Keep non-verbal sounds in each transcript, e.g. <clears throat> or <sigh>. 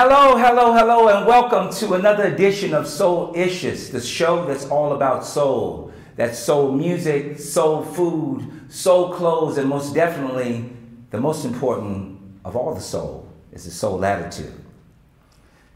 Hello, hello, hello, and welcome to another edition of Soul'icious, the show that's all about soul. That's soul music, soul food, soul clothes, and most definitely, the most important of all the soul is the soul attitude.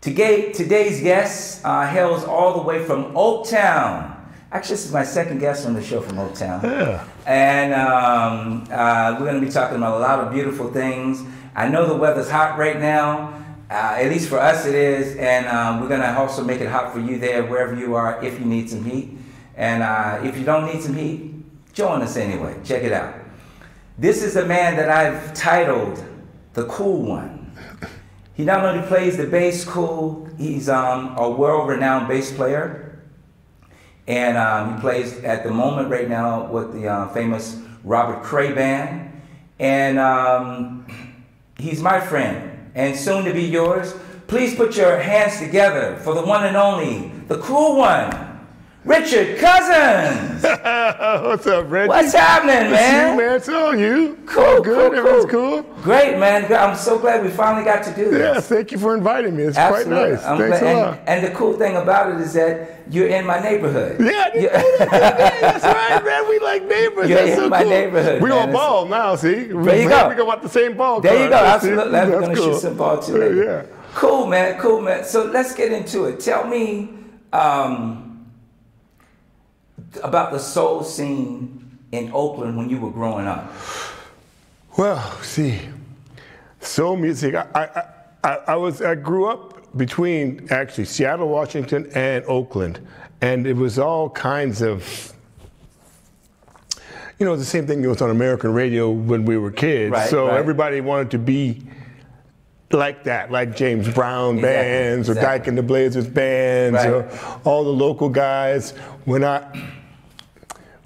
Today, today's guest uh, hails all the way from Oaktown. Actually, this is my second guest on the show from Oaktown. Yeah. And um, uh, we're going to be talking about a lot of beautiful things. I know the weather's hot right now. Uh, at least for us it is, and um, we're gonna also make it hot for you there, wherever you are, if you need some heat. And uh, if you don't need some heat, join us anyway. Check it out. This is a man that I've titled the Cool One. He not only plays the bass cool, he's um, a world-renowned bass player, and um, he plays at the moment right now with the uh, famous Robert Cray Band, and um, he's my friend and soon to be yours. Please put your hands together for the one and only, the cool one, Richard Cousins. <laughs> What's up, Reggie? What's happening, It's man? you, man. It's all you. Cool, All good. cool, Everything's cool. cool. Great, man. I'm so glad we finally got to do this. Yeah, thank you for inviting me. It's Absolutely. quite nice. I'm Thanks glad- a lot. and, and the cool thing about it is that you're in my neighborhood. Yeah, I didn't know that. <laughs> that's right, man. We like neighbors. You're that's in so my cool. neighborhood, We man. on ball now, see? There you go. We go out the same ball. There you go. Absolutely. I'm going to cool. shoot some ball too later. Yeah. Cool, man. Cool, man. So let's get into it. Tell me um, about the soul scene in Oakland when you were growing up. Well, see, soul music. I, I, I, I was I grew up between actually Seattle, Washington, and Oakland, and it was all kinds of. You know, the same thing that was on American radio when we were kids. Right, so right. everybody wanted to be like that, like James Brown Exactly, bands or exactly. Dyke and the Blazers bands Right. or all the local guys. When I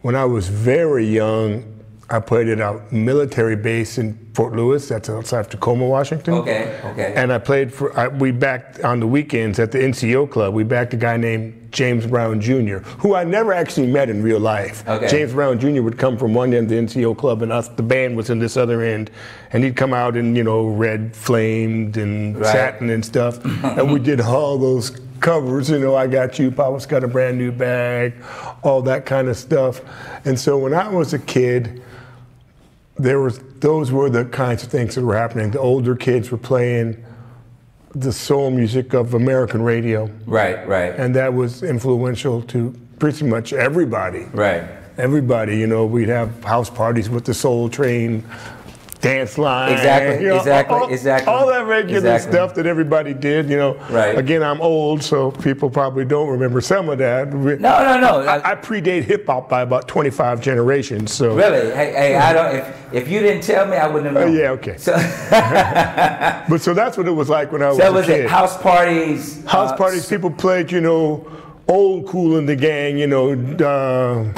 when I was very young, I played at a military base in Fort Lewis, that's outside Tacoma, Washington. Okay, okay. And I played for, I, we backed on the weekends at the NCO club, we backed a guy named James Brown Jr., who I never actually met in real life. Okay. James Brown Jr. would come from one end of the NCO club, and us, the band was in this other end. And he'd come out in, you know, red flamed and Right. satin and stuff. and we did all those covers, you know, I got you, Papa's got a brand new bag, all that kind of stuff. And so when I was a kid, there was those were the kinds of things that were happening. The older kids were playing the soul music of American radio, Right, right, and that was influential to pretty much everybody. right. Everybody, you know, we'd have house parties with the Soul Train, dance line, Exactly, you know, exactly, all, exactly, all that regular exactly. stuff that everybody did. You know, Right. Again, I'm old, so people probably don't remember some of that. No, no, no. I, I predate hip hop by about 25 generations, so really? Hey, hey, I don't. If, if you didn't tell me, I wouldn't have known. yeah, okay. So, <laughs> But so that's what it was like when I was so a was kid. it house parties? House uh, parties, people played, you know, old Kool and the Gang, you know, uh,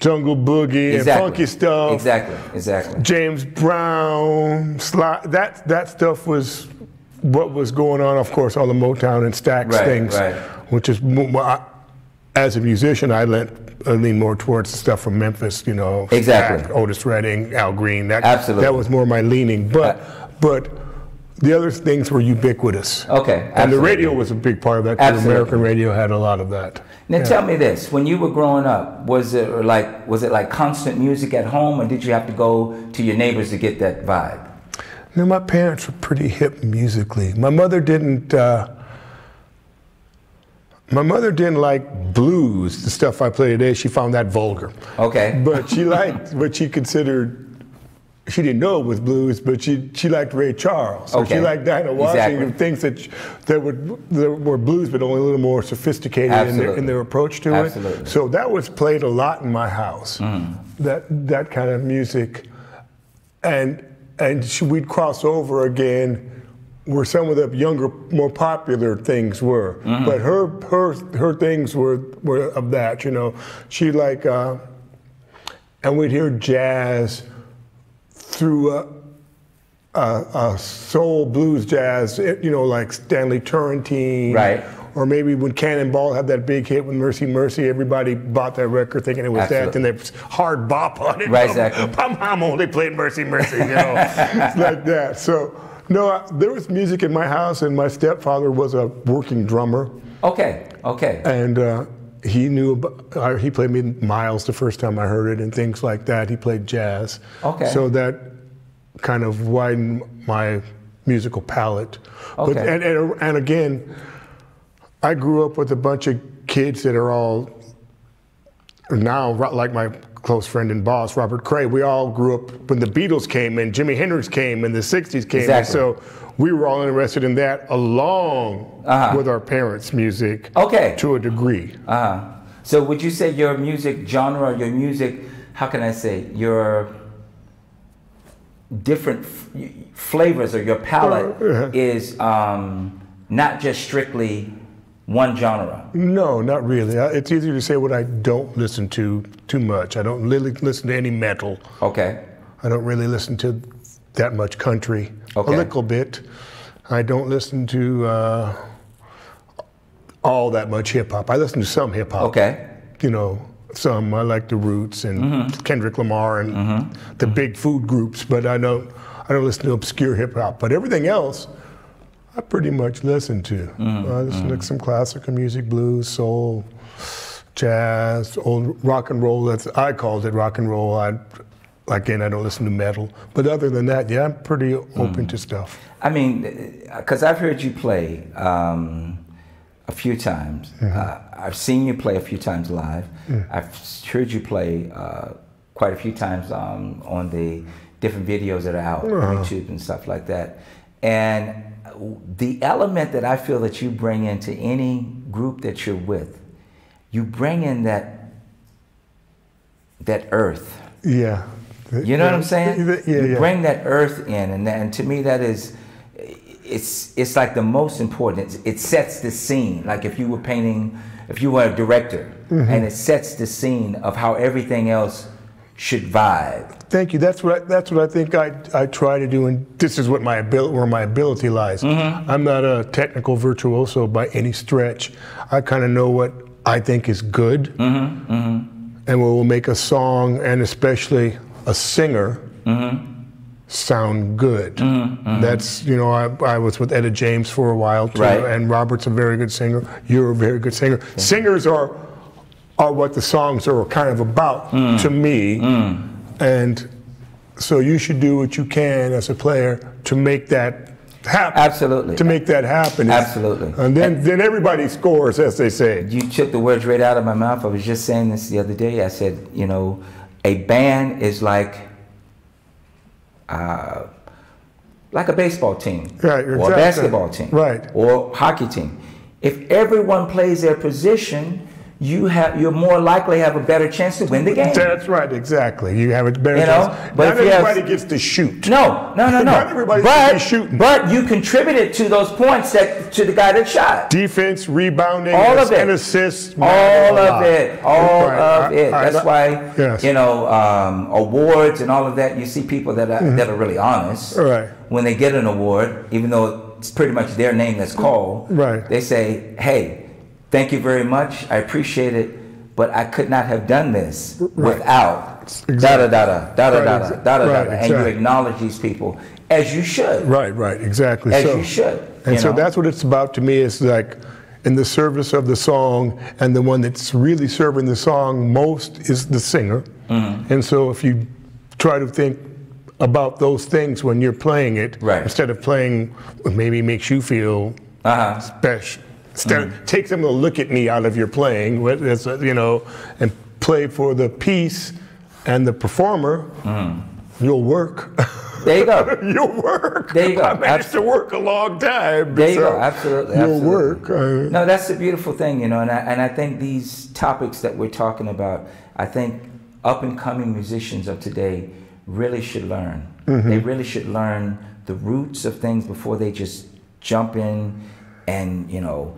jungle boogie Exactly. and funky stuff. Exactly, exactly. James Brown, Sly, that that stuff was what was going on. Of course, all the Motown and Stax Right, things, right. which is mo- mo- I, as a musician, I lent I lean more towards the stuff from Memphis. You know, Exactly. Stax, Otis Redding, Al Green. That Absolutely. that was more my leaning. But uh, but the other things were ubiquitous. Okay, And the radio was a big part of that. Absolutely. American radio had a lot of that. Now Yeah. tell me this: When you were growing up, was it like was it like constant music at home, or did you have to go to your neighbors to get that vibe? No, my parents were pretty hip musically. My mother didn't. Uh, my mother didn't like blues, the stuff I play today. She found that vulgar. Okay. But she liked what she considered. She didn't know it was blues, but she she liked Ray Charles. So Okay. She liked Dinah Washington, Exactly. things that that were that were blues, but only a little more sophisticated in their, in their approach to Absolutely. Mm. it. So that was played a lot in my house. That that kind of music, and and she, we'd cross over again where some of the younger, more popular things were. Mm-hmm. But her her her things were were of that. You know, she like, uh, and we'd hear jazz through a, a, a soul blues jazz. You know, like Stanley Turrentine. Right. Or maybe when Cannonball had that big hit with Mercy Mercy, everybody bought that record thinking it was Absolutely. that, and they hard bop on it. Right, exactly. <laughs> My mom only played Mercy Mercy, you know, like that. So No, I, there was music in my house, and my stepfather was a working drummer, Okay, okay. and uh, he knew. About, uh, he played me Miles the first time I heard it, and things like that. He played jazz. Okay. So that kind of widened my musical palette. But, and, and, and again, I grew up with a bunch of kids that are all now like my close friend and boss Robert Cray. We all grew up when the Beatles came and Jimi Hendrix came and the '60s came, and so we were all interested in that along Uh-huh. with our parents' music Okay. to a degree. Uh-huh. So would you say your music genre, your music, how can I say, your different f- flavors or your palette Uh-huh. is um, not just strictly one genre? No, not really. I- It's easier to say what I don't listen to too much. I don't really listen to any metal. Okay. I don't really listen to that much country. Okay. A little bit. I don't listen to uh, all that much hip hop. I listen to some hip hop. Okay. You know, some. I like the Roots and Mm-hmm. Kendrick Lamar and the big food groups, but I don't. I don't listen to obscure hip hop. But everything else, I pretty much listen to. Mm-hmm. I listen to some classical music, blues, soul, jazz, old rock and roll. That's I called it rock and roll. I again, I don't listen to metal. But other than that, yeah, I'm pretty open Mm. to stuff. I mean, because I've heard you play um, a few times. Uh, I've seen you play a few times live. I've heard you play uh, quite a few times um, on the different videos that are out on YouTube and stuff like that. And the element that I feel that you bring into any group that you're with, you bring in that that earth. Yeah. You know what I'm saying? Yeah, yeah. you bring that earth in, and, and to me, that is, it's it's like the most important. It's, it sets the scene. Like if you were painting, if you were a director, Mm-hmm. and it sets the scene of how everything else should vibe. Thank you. That's what I, that's what I think I, I try to do, and this is what my abil- where my ability lies. Mm-hmm. I'm not a technical virtuoso by any stretch. I kind of know what I think is good, Mm-hmm. and what will make a song and especially a singer Mm-hmm. sound good. That's you know I, I was with Etta James for a while too, Right. and Robert's a very good singer. You're a very good singer. Singers are are what the songs are kind of about Mm. to me, and so you should do what you can as a player to make that happen. Absolutely. To make that happen. Absolutely. And then then everybody scores, as they say. You took the words right out of my mouth. I was just saying this the other day. I said, you know, a band is like, uh, like a baseball team, Right, or a basketball team, Right. or hockey team. If everyone plays their position, you have you're more likely have a better chance to win the game. That's right, exactly. You have a better You know, chance. but Not you have- everybody gets to shoot. No, no, no, <laughs> no. Not everybody but, shooting. but you contributed to those points that to the guy that shot. Defense, rebounding, All of it. and assists. All of it, all Right. of it. That's why Yes. you know um, awards and all of that. You see people that are, that are really honest Mm-hmm. Right. when they get an award, even though it's pretty much their name that's called. Right. They say, "Hey, thank you very much. I appreciate it, but I could not have done this without da da da da da da da da Right, da da right, da." And you acknowledge these people as you should. Right, right, exactly. As so, you should, And you so know? that's what it's about to me is like in the service of the song, and the one that's really serving the song most is the singer. Mm-hmm. And so if you try to think about those things when you're playing it, Right. instead of playing what maybe makes you feel Uh-huh. special. Instead, Mm-hmm. take them the look at me out of your playing, uh, you know, and play for the piece and the performer. You'll work. There you go. <laughs> You'll work. There you go. I managed to work a long time. There you so go. Absolutely. You'll absolutely. work. uh, No, that's the beautiful thing, you know, and I, and I think these topics that we're talking about, I think up and coming musicians of today really should learn. Mm-hmm. They really should learn the roots of things before they just jump in and, you know,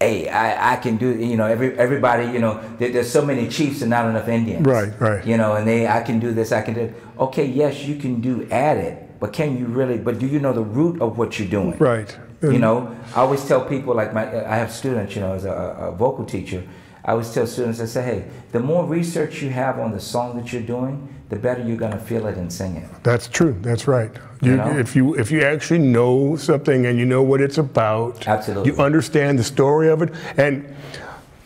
hey, I, I can do, you know, every, everybody, you know, there, there's so many chiefs and not enough Indians. Right, right. You know, and they, I can do this, I can do, okay, yes, you can do add it, but can you really, but do you know the root of what you're doing? Right. You know, I always tell people like my I have students, you know, as a, a vocal teacher, I always tell students, I say, hey, the more research you have on the song that you're doing, the better you're going to feel it and sing it. That's true. That's right. You, You know? If you if you actually know something and you know what it's about, Absolutely. you understand the story of it. And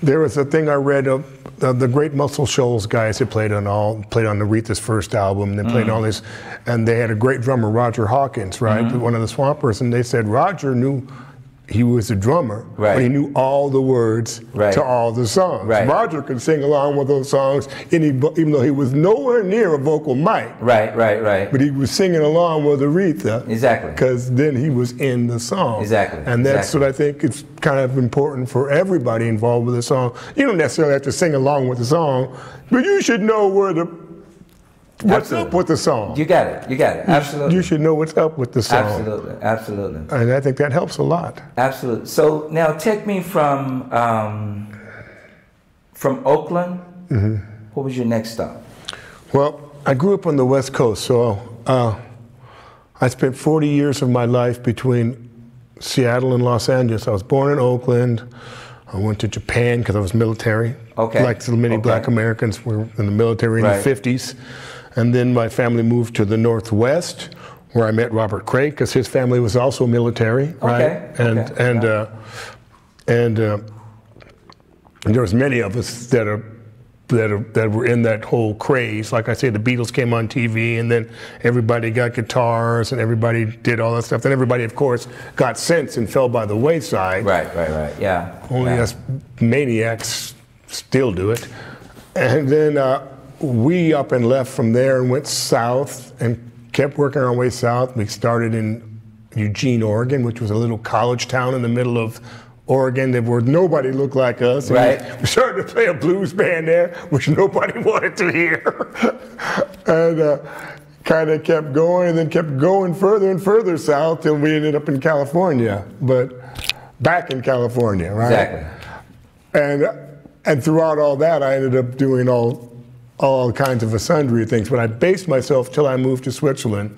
there was a thing I read of the, the great Muscle Shoals guys that played on all played on Aretha's first album, and they played Mm. all this, and they had a great drummer, Roger Hawkins, right, Mm-hmm. one of the Swampers, and they said Roger knew. He was a drummer, Right. but he knew all the words Right. to all the songs. Right. Roger could sing along with those songs, and he, even though he was nowhere near a vocal mic. Right, right, right. But he was singing along with Aretha. Exactly. Because then he was in the song. Exactly, And that's exactly. what I think is kind of important for everybody involved with the song. You don't necessarily have to sing along with the song, but you should know where the what's Absolutely. up with the song. You got it. You got it. Absolutely. You should know what's up with the song. Absolutely. Absolutely. And I think that helps a lot. Absolutely. So now take me from um, from Oakland. Mm-hmm. What was your next stop? Well, I grew up on the West Coast, so uh, I spent 40 years of my life between Seattle and Los Angeles. I was born in Oakland. I went to Japan because I was military. Okay. Like so many Okay. black Americans were in the military in Right. the 50s. And then my family moved to the Northwest, where I met Robert Cray because his family was also military, right? Okay, And okay, and uh, and uh, there was many of us that are that are, that were in that whole craze. Like I say, the Beatles came on TV, and then everybody got guitars, and everybody did all that stuff. Then everybody, of course, got sense and fell by the wayside. Right, right, right. Yeah. Only yeah. us maniacs still do it. And then uh, we up and left from there and went south and kept working our way south. We started in Eugene, Oregon, which was a little college town in the middle of Oregon that where nobody looked like us. And Right. We started to play a blues band there, which nobody <laughs> wanted to hear. and uh, kind of kept going and then kept going further and further south till we ended up in California. But back in California, right? Exactly. And and throughout all that, I ended up doing all all kinds of sundry things. But I based myself till I moved to Switzerland,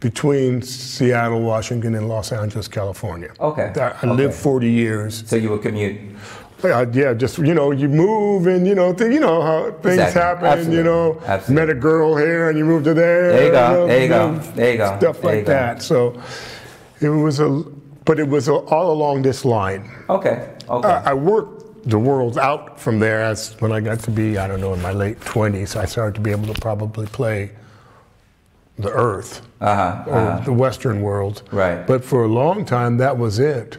between Seattle, Washington, and Los Angeles, California. Okay, I, I lived 40 years. So you would commute. Yeah, yeah, just you know, you move and you know, th- you know how things Exactly. happen. Absolutely. You know, Absolutely. met a girl here and you moved to there. There you go. know, There you go. There you go. Stuff There you like go. that. So it was a, but it was a, all along this line. Okay. Okay. I I worked the world out from there as when I got to be, I don't know, in my late 20s, I started to be able to probably play the earth Uh-huh, or the Western world. Right. But for a long time, that was it.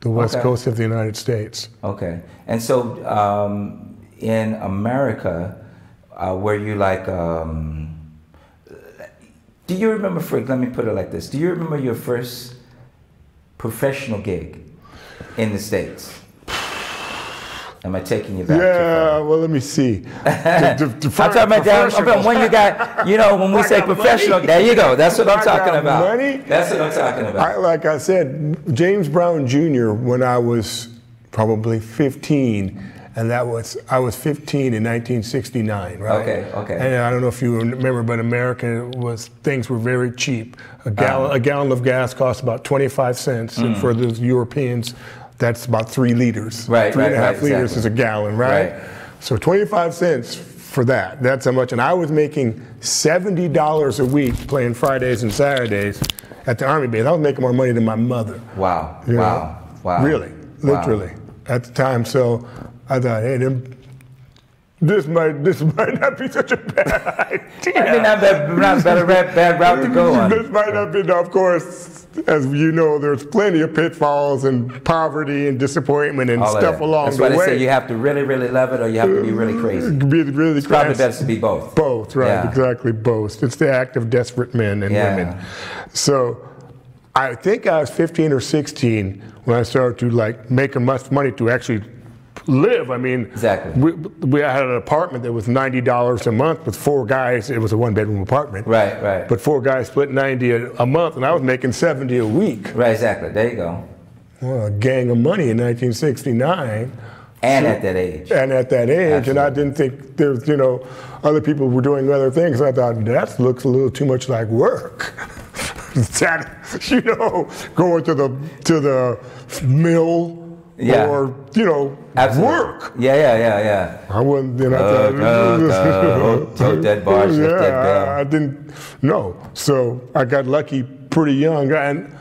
The West Okay. Coast of the United States. Okay. And so um, in America, uh, were you like, um, do you remember, for, let me put it like this. Do you remember your first professional gig in the States? Am I taking you back? Yeah, well, let me see. The- the- the <laughs> I'm talking about that. When you got, you know, when we I say got money. professional, there you go. That's what I'm I talking about. money. That's what I'm talking about. I, like I said, James Brown Jr. When I was probably 15, and that was I was 15 in 1969, right? Okay, okay. And I don't know if you remember, but America was things were very cheap. A gallon uh-huh. a gallon of gas cost about 25 cents, and mm. for the Europeans, that's about three liters. Right, three and a half right, liters exactly. is a gallon, right? Right. So 25 cents for that. That's how much. And I was making $70 a week playing Fridays and Saturdays at the Army base. I was making more money than my mother. Wow. you know? Wow. Wow. Really, Wow. literally, at the time. So I thought, hey, them, this might this might not be such a bad <laughs> idea. I mean, not bad, not bad, bad, bad route to go on. This might not be, of course, as you know, there's plenty of pitfalls and poverty and disappointment and All stuff that. along That's the why they way. say you have to really, really love it, or you have to be really mm, crazy. Be really It's probably best to be both. Both, right? Yeah. Exactly, both. It's the act of desperate men and Yeah. women. So, I think I was 15 or 16 when I started to like make enough money to actually live. I mean, Exactly. We, we had an apartment that was ninety dollars a month with four guys. It was a one-bedroom apartment. Right, right. But four guys split ninety a, a month, and I was making seventy a week. Right, exactly. There you go. Well, a gang of money in 1969 And at that age. and at that age, and I didn't think there's, you know, other people were doing other things. I thought that looks a little too much like work. <laughs> that, <laughs> you know, going to the to the mill Yeah. or you know Absolutely. work. Yeah, yeah, yeah, yeah. I wasn't, you know. Uh, uh, uh, hold- hold that bar, shift yeah, bell. I, I didn't know. So I got lucky pretty young, and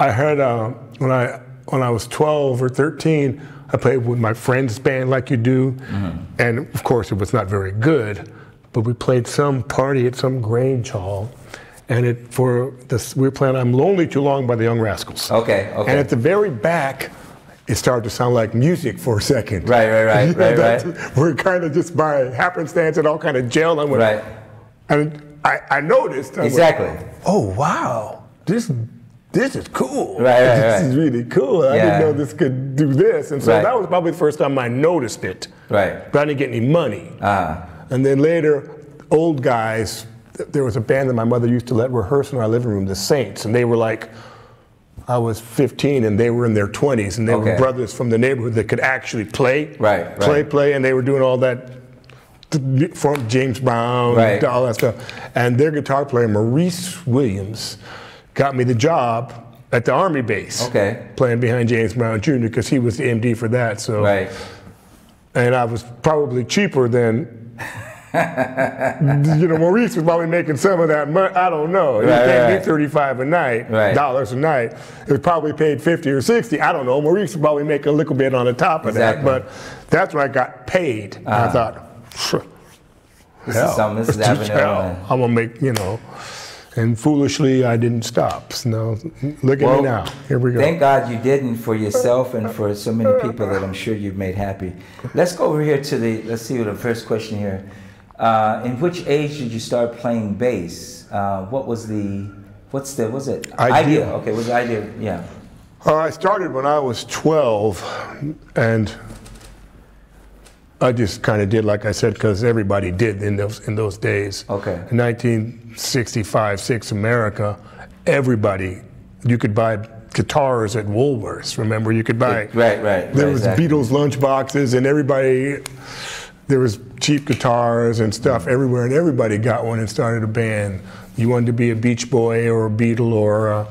I had uh, when I when I was 12 or 13, I played with my friend's band like you do, Mm-hmm. and of course it was not very good, but we played some party at some Grange Hall, and it for this we were playing "I'm Lonely Too Long" by the Young Rascals. Okay, okay. And at the very back, it started to sound like music for a second. Right, right, right, <laughs> You know, right, right. We're kind of just by happenstance and all kind of gel. I went, Right. And I, I noticed. I went, Exactly. oh wow, this this is cool. Right, right, This right. is really cool. I Yeah. didn't know this could do this, and so Right. that was probably the first time I noticed it. Right. But I didn't get any money. Uh, And then later, old guys, there was a band that my mother used to let rehearse in our living room, the Saints, and they were like, I was 15 and they were in their 20s, and they Okay. were brothers from the neighborhood that could actually play, Right, play, right. play, and they were doing all that th- from James Brown, Right. all that stuff. And their guitar player, Maurice Williams, got me the job at the Army base, Okay. playing behind James Brown Jr. because he was the MD for that. So right. and I was probably cheaper than. <laughs> you know, Maurice was probably making some of that money. I don't know. He was Right, paying right, me right. 35 a night, Right. dollars a night. It was probably paid 50 or 60. I don't know. Maurice was probably making a little bit on the top of Exactly. that. But that's when I got paid. And I uh-huh. thought, This hell, is something. This is <laughs> happening. hell, I'm going to make, you know. And foolishly, I didn't stop. No, look at Well, me now. Here we go. Thank God you didn't for yourself and for so many people that I'm sure you've made happy. Let's go over here to the, let's see what the first question here. Uh, in which age did you start playing bass? Uh, what was the, what's the, was it? Idea. Okay, was the idea, yeah. Uh, I started when I was 12, and I just kind of did like I said because everybody did in those in those days. Okay. In 1965, six America, everybody you could buy guitars at Woolworths. Remember, you could buy. Right, right. There right, was exactly. Beatles lunch boxes, and everybody. There was cheap guitars and stuff mm-hmm. everywhere, and everybody got one and started a band. You wanted to be a Beach Boy or a Beatle or a,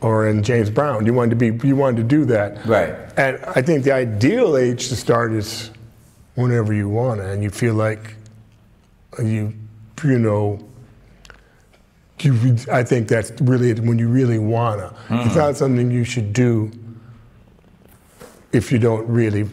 or in James Brown. You wanted to be. You wanted to do that. Right. And I think the ideal age to start is whenever you want to, and you feel like you, you know. You, I think that's really when you really wanna. It's mm-hmm. not something you should do if you don't really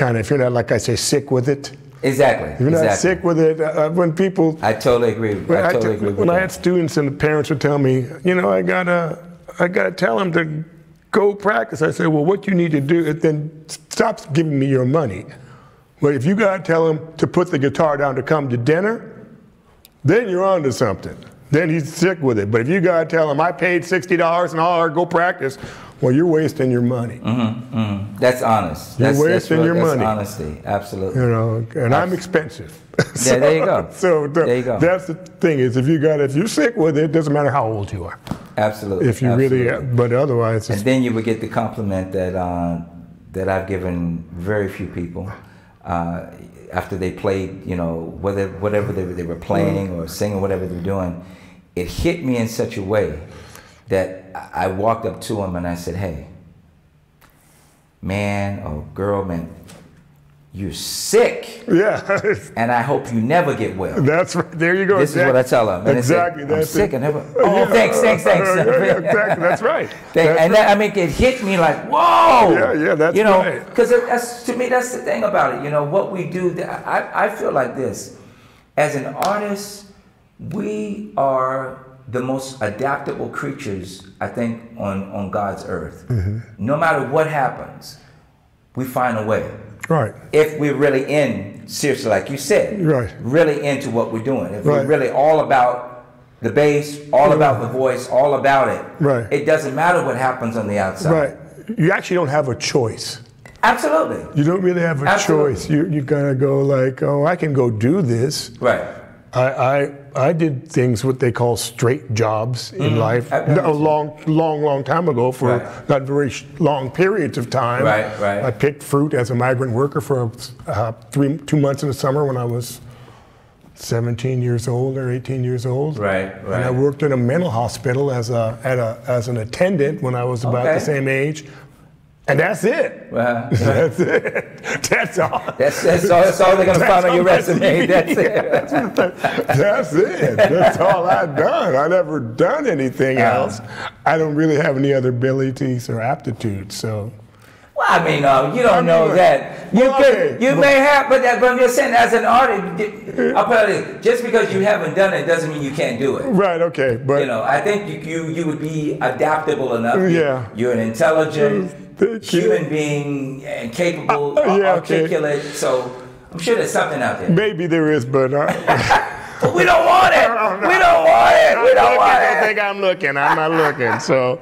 kind of if you're not like I say sick with it. Exactly. If you're not exactly. sick with it, uh, when people I totally agree. when I I, totally t- agree with when I had students and the parents would tell me, you know, I gotta, I gotta tell them to go practice. I said, well, what you need to do is then stop giving me your money. Well, if you gotta tell them to put the guitar down to come to dinner, then you're on to something. Then he's sick with it. But if you gotta tell him I paid sixty dollars an hour, go practice, well, you're wasting your money. Mm-hmm. That's honest. You're that's, that's wasting real- your that's money. honesty. Absolutely. You know, and I'm expensive. Yeah, there you go. <laughs> So the- There you go. that's the thing is, if you got, if you're sick with it, it doesn't matter how old you are. Absolutely. If you absolutely. really, but otherwise, And then you would get the compliment that uh, that I've given very few people uh, after they played, you know, whether whatever they, were- they were playing or singing, whatever they were doing. It hit me in such a way that I walked up to him and I said, "Hey, man or girl, man, you're sick, yeah, <laughs> and I hope you never get well." that's right. There you go. This is what I tell them. And exactly. I'm that's sick. it. I never. <laughs> Oh, thanks, thanks, thanks. <laughs> Yeah, yeah, exactly. That's right. That's and right. that, I mean, it hit me like, whoa. Yeah, yeah, that's you know, right. because that's to me, that's the thing about it. You know, what we do. I, I feel like this. As an artist, we are the most adaptable creatures, I think, on on God's earth. Mm-hmm. No matter what happens, we find a way. right. If we're really in, seriously, like you said, Right. really into what we're doing. If we're really all about the bass, all about the voice, all about it. Right. It doesn't matter what happens on the outside. Right. You actually don't have a choice. Absolutely. You don't really have a Absolutely. choice. You you gotta go like, oh, I can go do this. Right. I, I I did things what they call straight jobs in life Mm-hmm. I've a long, long, long time ago for Right. not very long periods of time. Right, right. I picked fruit as a migrant worker for uh, three, two months in the summer when I was 17 years old or 18 years old. Right, right. And I worked in a mental hospital as a, at a as an attendant when I was about Okay. the same age. And that's it. <laughs> Uh, That's it. That's all. that's, that's all. That's all they're gonna find on your resume. That's it. <laughs> That's it. That's all I've done. I never done anything Uh-huh. else. I don't really have any other abilities or aptitudes. So Well, I mean, uh, you don't I mean, know that. You Well, could, okay, you but- may have, but, that, but I'm just saying, as an artist, I'll put it just because you haven't done it doesn't mean you can't do it. right, okay, but You know, I think you you, you would be adaptable enough. Yeah. You're an intelligent. Human being and capable, Uh, yeah, okay. articulate. So I'm sure there's something out there. maybe there is. But uh, <laughs> But <laughs> we don't want it. We don't want it. We don't want it. I it. think I'm looking. I'm not looking. So,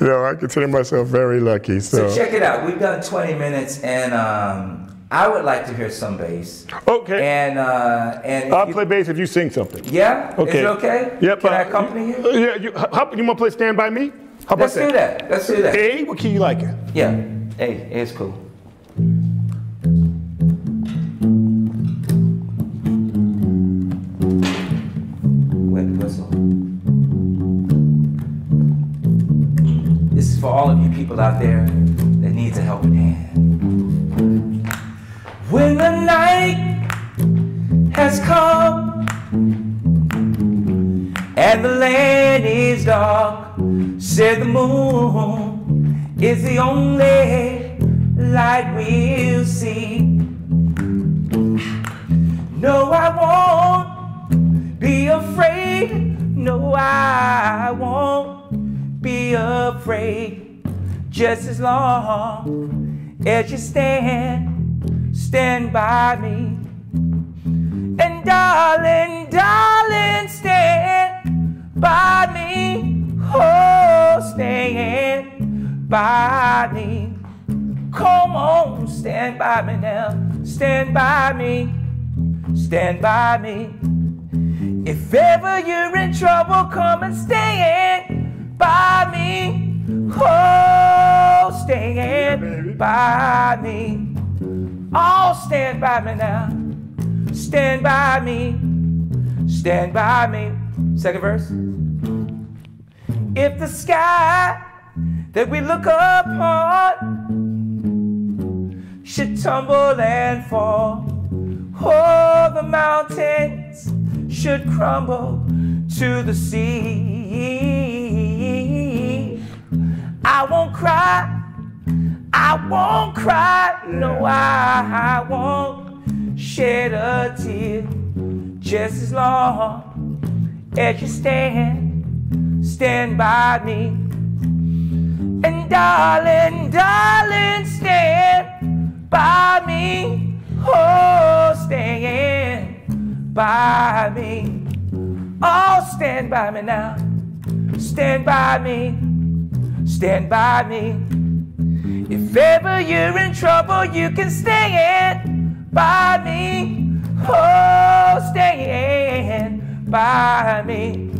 you know, I consider myself very lucky. So So, check it out. We've done 20 minutes, and um, I would like to hear some bass. okay. And uh, and I'll you- play bass if you sing something. Yeah. Okay. Is it okay? Yep. Can I uh, accompany you? uh, Yeah. You, how, you want to play Stand By Me? How about Let's do that. Let's do that. A, what key you like it? Yeah. Hey, it's cool. Wet whistle. This is for all of you people out there that needs a helping hand. When the night has come and the land is dark, said the moon is the only light we'll see. No, I won't be afraid. No, I won't be afraid. Just as long as you stand, stand by me. And darling, darling, stand by me. Oh, stand by me. Come on, stand by me now. Stand by me. Stand by me. If ever you're in trouble, come and stand by me. Oh, stand by me. Oh, stand by me now. Stand by me. Stand by me. Second verse. If the sky that we look upon should tumble and fall, oh, the mountains should crumble to the sea. I won't cry. I won't cry. No, I, I won't shed a tear. Just as long as you stand, stand by me. And darling, darling, stand by me. Oh, stand by me. Oh, stand by me now. Stand by me. Stand by me. If ever you're in trouble, you can stand by me. Oh, stand by me.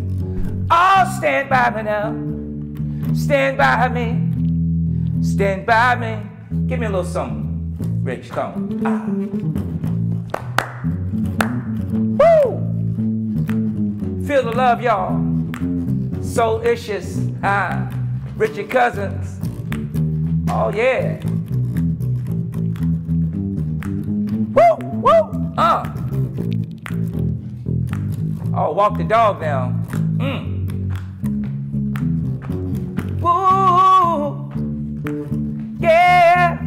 Oh, stand by me now. Stand by me. Stand by me. Give me a little something. Rich, come. Ah. Woo! Feel the love, y'all. Soul'icious. Ah. Richard Cousins. Oh, yeah. Woo! Woo! Uh. Oh, walk the dog now. Mm. Woo! Yeah!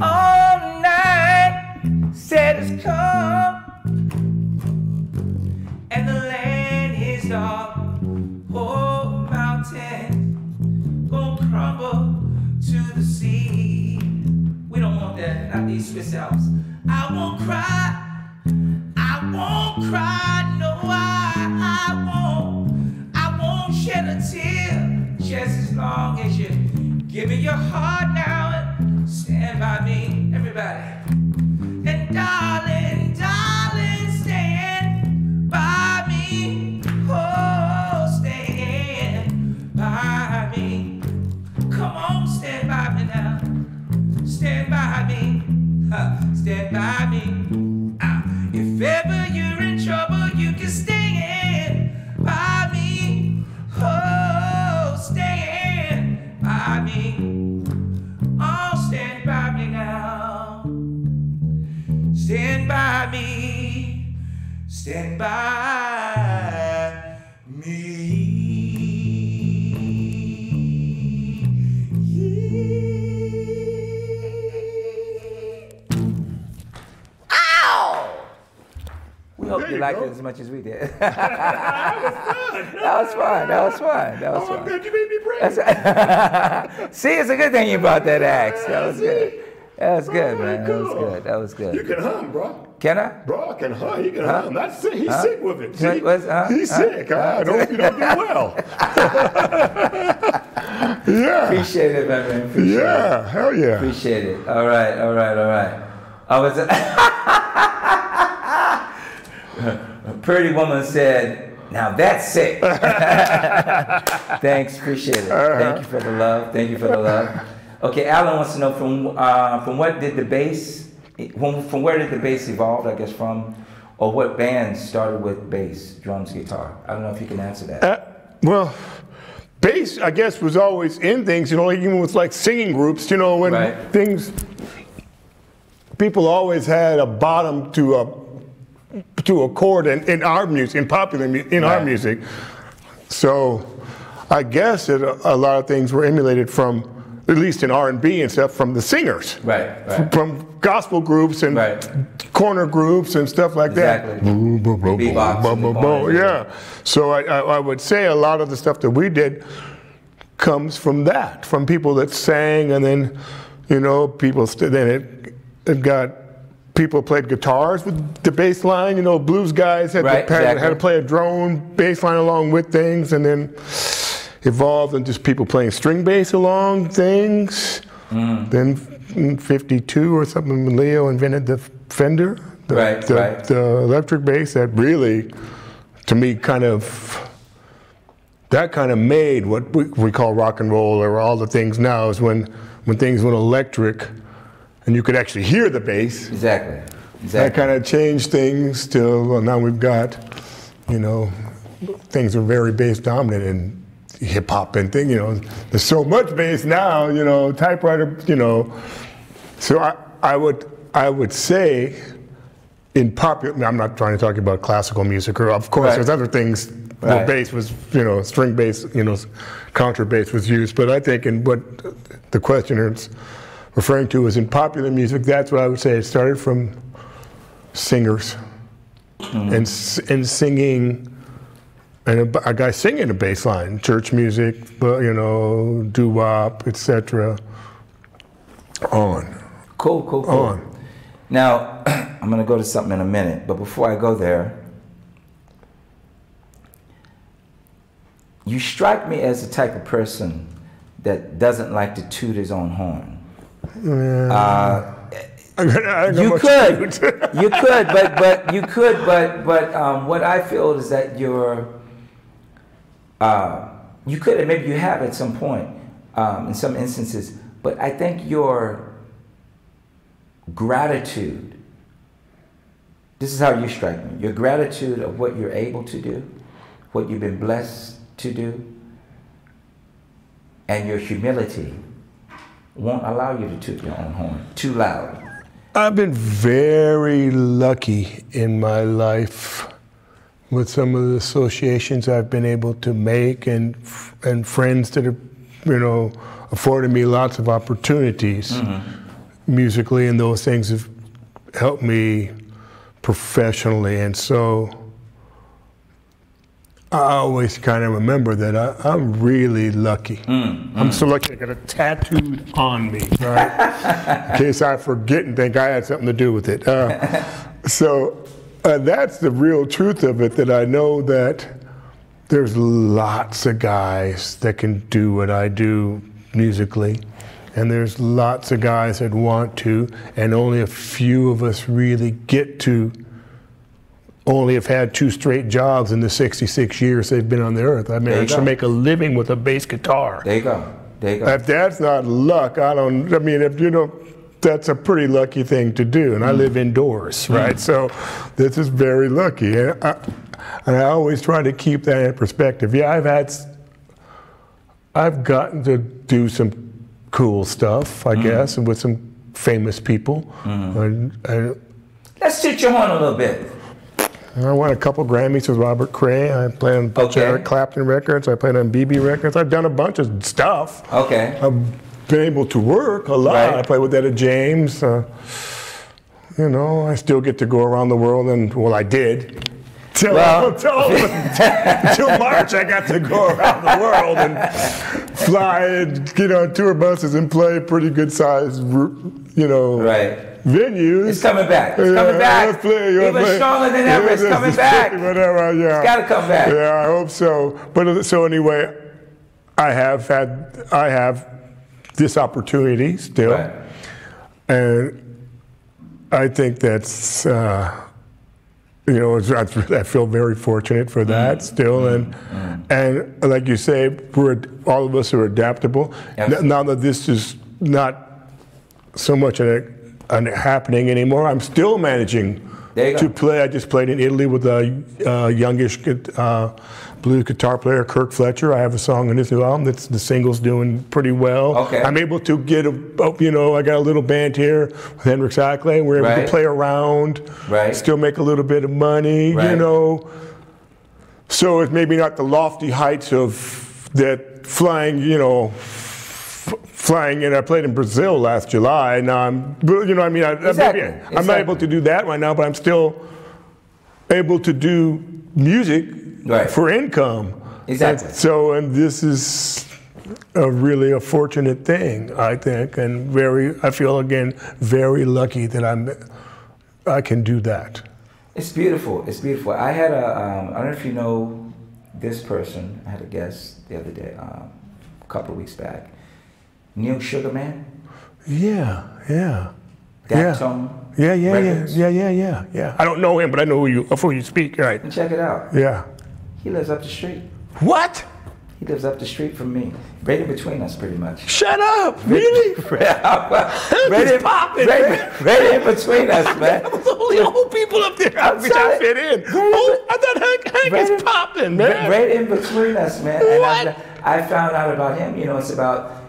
All night said it's come, and the land is dark. Oh, mountains gonna crumble to the sea. We don't want that, not these Swiss Alps. I won't cry. I won't cry, just as long as you give me your heart now and stand by me, everybody. And darling, darling, stand by me. Oh, stand by me. Come on, stand by me now. Stand by me. Stand by me. Ah, if ever stand by me. Ow! We hope There you you liked go. it as much as we did. <laughs> that was fun. That was fun. That was Oh, I'm fun. glad you made me brave. That's- <laughs> See, it's a good thing you brought that axe. That was good. That was good, man. That was good. That was good. You can hum, bro. Can I? Bro, I can hum. He can hum. That's sick. He's Huh? sick with it. See? What's- huh? He's Huh? sick. I don't, you don't do <laughs> well. <laughs> yeah. Appreciate it, my man. Appreciate it. Yeah. Hell yeah. Appreciate it. All right, all right, all right. I was. A <laughs> pretty woman said, "Now that's sick." Thanks, appreciate it. Uh-huh. Thank you for the love. Thank you for the love. Okay, Alan wants to know from uh, from what did the bass, from, from where did the bass evolve? I guess from, or what bands started with bass, drums, guitar? I don't know if you can answer that. Uh, well, bass, I guess, was always in things, you know, even with like singing groups, you know, when Right. things, people always had a bottom to a, to a chord in, in our music, in popular, in our music. So I guess that a, a lot of things were emulated from, at least in R&B and stuff, from the singers. Right, right. From gospel groups and Right. corner groups and stuff like Exactly. that. Boom, boom, boom, boom, boom, boom, boom. Yeah. So I, I, I would say a lot of the stuff that we did comes from that, from people that sang, and then, you know, people. St- then it, it got people played guitars with the bass line. You know, blues guys had, Right, to, had, exactly. had to play a drone bass line along with things, and then evolved into just people playing string bass along things. Mm. Then in 52 or something, Leo invented the Fender, the, Right, the, right. the electric bass that really, to me, kind of that kind of made what we, we call rock and roll or all the things now is when when things went electric and you could actually hear the bass. Exactly. That kind of changed things till well, now we've got, you know, things are very bass dominant in hip hop and thing. You know, there's so much bass now. You know, typewriter. You know, so I I would I would say in popular. I'm not trying to talk about classical music, or of course Right. there's other things where Right. bass was, you know, string bass, you know, contrabass was used. But I think in what the questioner's referring to is in popular music, that's what I would say. It started from singers hmm. and and singing. And a, a guy singing a bass line, church music, you know, doo wop, etc. On, Cool, cool, cool. on. Now, <clears throat> I'm going to go to something in a minute, but before I go there, you strike me as the type of person that doesn't like to toot his own horn. Uh, I got- I got you could, you could, but but you could, but but um, what I feel is that you're, uh, you could, and maybe you have at some point, um, in some instances, but I think your gratitude. This is how you strike me. Your gratitude of what you're able to do, what you've been blessed to do, and your humility won't allow you to toot your own horn too loud. I've been very lucky in my life with some of the associations I've been able to make and and friends that have, you know, afforded me lots of opportunities mm-hmm. musically, and those things have helped me professionally. And so I always kind of remember that I, I'm really lucky. Mm, mm. I'm so lucky I got it tattooed on me, right? <laughs> in case I forget and think I had something to do with it. Uh, so uh, that's the real truth of it. That I know that there's lots of guys that can do what I do musically, and there's lots of guys that want to, and only a few of us really get to. Only have had two straight jobs in the 66 years they've been on the earth. I managed to make a living with a bass guitar. There you go. There you go. If that's not luck, I don't. I mean, if you don't, that's a pretty lucky thing to do. And I mm. live indoors, mm. right? So this is very lucky, and I, and I always try to keep that in perspective. Yeah, I've had, I've gotten to do some cool stuff, I mm. guess, and with some famous people. And, and Let's toot your horn a little bit. I won a couple Grammys with Robert Cray. I played on Okay. Eric Clapton records. I played on BB records. I've done a bunch of stuff. Okay. I've been able to work a lot. Right. I played with Etta James. Uh, you know, I still get to go around the world, and well, I did. Till, Well- <laughs> until, until <laughs> March, I got to go around the world and fly and get on tour buses and play pretty good sized, you know, Right. venues. It's coming back. It's Yeah, coming back. play, Even play? stronger than ever. It's coming back. <laughs> Whatever, yeah. It's gotta come back. Yeah, I hope so. But uh, so anyway, I have had, I have this opportunity still, Right. and I think that's, uh, you know, I I feel very fortunate for that Mm. still, and and like you say, we're all of us are adaptable. Yes. Now that this is not so much an, an happening anymore, I'm still managing to play. I just played in Italy with a uh, youngish uh, blues guitar player, Kirk Fletcher. I have a song on his new album that's the single's doing pretty well. Okay. I'm able to get a, oh, you know, I got a little band here with Hendrix Ackle. We're able Right. to play around, Right. still make a little bit of money, you know. So it's maybe not the lofty heights of that flying, you know, flying. And I played in Brazil last July. Now I'm, you know, I mean, I, Exactly. maybe I'm not able to do that right now, but I'm still able to do music Right. for income. Exactly. And so, and this is a really a fortunate thing, I think, and very. I feel again very lucky that I'm. I can do that. It's beautiful. It's beautiful. I had a, um, I don't know if you know this person. I had a guest the other day, um, a couple of weeks back. Neal Sugarman, Yeah, yeah. Yeah. Daptone. Yeah, yeah, yeah, Records. yeah, yeah, yeah, yeah. I don't know him, but I know who you of who you speak. Right? And check it out. Yeah. He lives up the street. What? He lives up the street from me, right in between us, pretty much. Shut up! Really? <laughs> right, in, popping, right, right in between us, <laughs> man. That was only old people up there. I I'm wish I fit in. Right. Oh, I thought Hank, Hank Right is popping, man. right in between us, man. And What? I, I found out about him. You know, it's about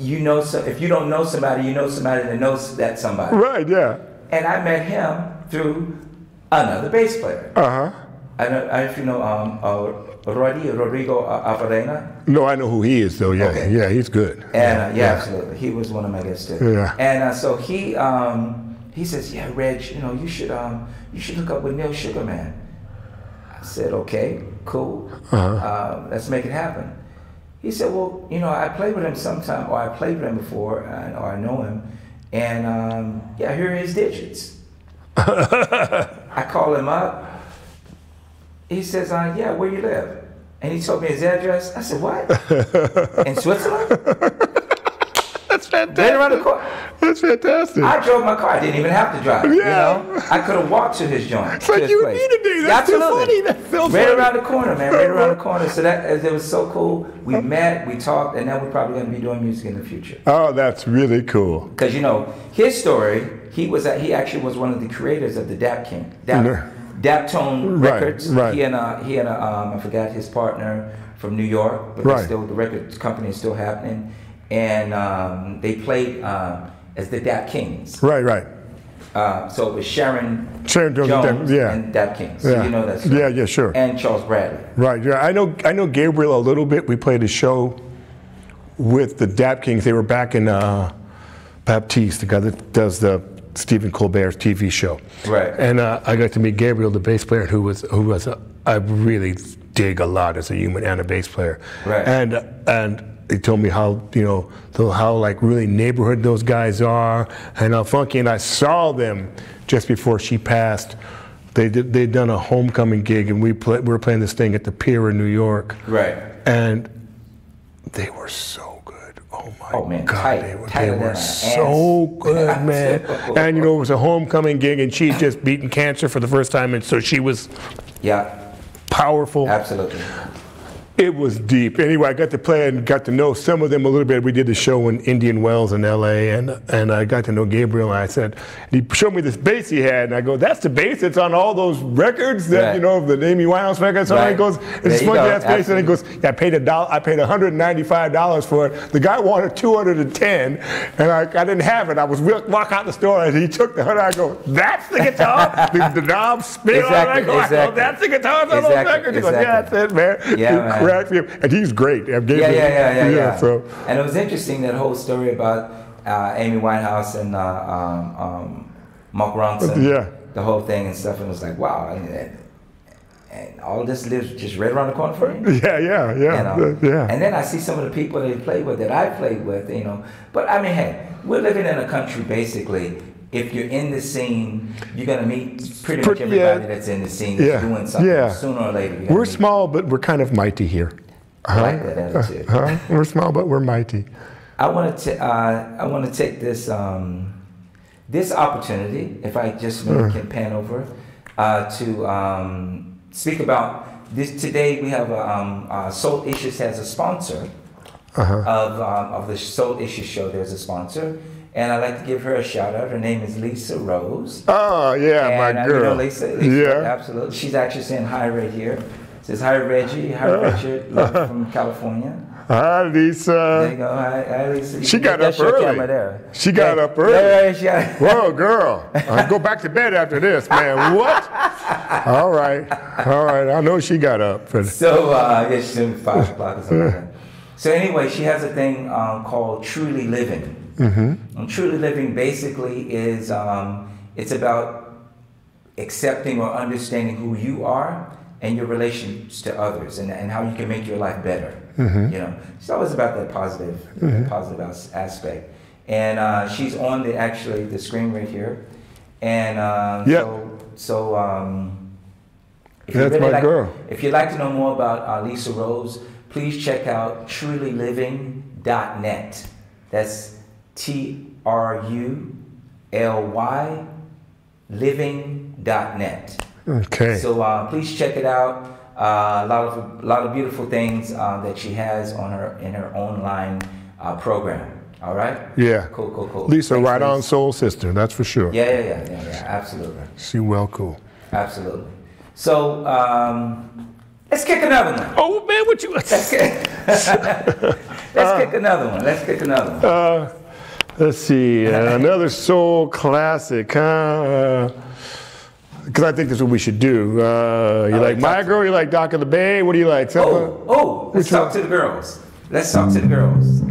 you know. So if you don't know somebody, you know somebody that knows that somebody. Right? Yeah. And I met him through another bass player. Uh huh. I don't, I don't know if you know um, uh, Rodrigo, Rodrigo uh, Aravena. No, I know who he is though. Yeah, Okay. yeah, he's good. And uh, yeah, absolutely, he was one of my guests too. Yeah. And uh, so he um, he says, yeah, Reg, you know, you should um, you should hook up with Neal Sugarman. I said, okay, cool. Uh, let's make it happen. He said, well, you know, I played with him sometime, or I played with him before, and, or I know him, and um, yeah, here are his digits. <laughs> I call him up. He says, uh, yeah, where you live? And he told me his address. I said, what? <laughs> In Switzerland? That's fantastic. Right around the corner. That's fantastic. I drove my car. I didn't even have to drive. You Yeah. know, I could have walked to his joint. It's like you place. need to. That's too Absolutely. funny. That's so right funny. around the corner, man. Right around the <laughs> corner. So that it was so cool. We met, we talked, and now we're probably going to be doing music in the future. oh, that's really cool. Because you know his story. He was at, he actually was one of the creators of the Dap King, Dap, Yeah. Daptone Right, Records. right. He and uh, he and uh, um, I forgot his partner from New York, but Right. still the record company is still happening, and um, they played um, as the Dap Kings. Right, right. Uh, so it was Sharon, Sharon Jones and Jones Dap- yeah. and Dap Kings. So Yeah. you know that. Yeah, yeah, sure. And Charles Bradley. Right. Yeah. I know. I know Gabriel a little bit. We played a show with the Dap Kings. They were back in uh, Batiste, the guy that does the Stephen Colbert's TV show. Right. And uh, I got to meet Gabriel, the bass player, who was who was a, I really dig a lot as a human and a bass player. Right. And and he told me how you know the, how like really neighborhood those guys are and how funky. And I saw them just before she passed. They did they'd done a homecoming gig and we play, we were playing this thing at the pier in New York. Right. And they were so good. Oh my Oh, man, God, tight. they were, they were so ass. good, <laughs> man. and you know, it was a homecoming gig, and she'd just beaten cancer for the first time, and so she was Yeah. powerful. Absolutely. It was deep. Anyway, I got to play and got to know some of them a little bit. We did a show in Indian Wells in L.A. and and I got to know Gabriel. And I said, he showed me this bass he had, and I go, "That's the bass that's on all those records that Right. you know the Amy Winehouse records." So Right. he goes, "It's funky ass bass," and he goes, "Yeah, I paid a dollar. I paid 195 dollars for it. The guy wanted 210, and I, I didn't have it. I was wa- walk out the store, and he took the hundred. I go, "That's the guitar. the, the knob spin on it." I Exactly, I go, "That's the guitar on those Exactly, records." He goes, "Yeah, that's it, man." Yeah, man. Up. and he's great. Yeah, yeah, yeah, yeah, yeah. So And it was interesting that whole story about uh, Amy Winehouse and uh, um, um, Mark Ronson. Yeah. The whole thing and stuff, and it was like, wow, and, all this lives just right around the corner for you. yeah, yeah, yeah, you know? yeah. And then I see some of the people they play with that I played with, you know. But I mean, hey, we're living in a country basically. If you're in the scene, you're gonna meet pretty much Pretty- yeah. everybody that's in the scene that's Yeah, doing something. yeah. Sooner or later, we're small, but we're kind of mighty here. I like that attitude. Huh? We're small, but we're mighty. I want to. Uh, I want to take this um, this opportunity, if I just maybe can pan over, uh, to um, speak about this. Today we have a, um, uh, Soul'icious has a sponsor Uh-huh. of um, of the Soul'icious show. There's a sponsor, and I'd like to give her a shout out. Her name is Lisa Rose. Oh yeah, and, my uh, you know girl. Lisa, Lisa, yeah. absolutely. She's actually saying hi right here. Says hi Reggie, hi Richard, love <laughs> from California. Hi, Lisa. There you go. Hi, hi, Lisa. She got get up early. camera there. She got Yeah, up early. Yeah, she got- <laughs> Whoa, girl. I go back to bed after this, man. What? All right. All right. I know she got up. But So uh, yeah, she's in five o'clock or something. <laughs> So anyway, she has a thing um, called Truly Living. Mm-hmm. And Truly Living basically is um, it's about accepting or understanding who you are and your relations to others and, and how you can make your life better. Mm-hmm. You know, it's always about that positive, that positive as- aspect. And uh, she's on the actually the screen right here. And uh, Yep. so so um, if That's my like, girl. If you'd like to know more about uh, Lisa Rose, please check out trulyliving.net. That's T R U L Y living.net. okay. So uh, please check it out. Uh, a lot of a lot of beautiful things uh, that she has on her in her online uh, program. All right. yeah. Cool, cool, cool. Lisa, Thanks, right on soul sister. That's for sure. Yeah, yeah, yeah, yeah, yeah. Absolutely, She well cool. absolutely. So um, let's kick another one. Oh man, what you? Let's kick, <laughs> <laughs> let's kick another one. Let's kick another one. Uh, let's see, uh, another soul classic, huh? Because I think that's what we should do. Uh, you right, like my girl? You like Dock of the Bay? What do you like? Something- Oh, oh, let's talk one? to the girls. Let's talk to the girls.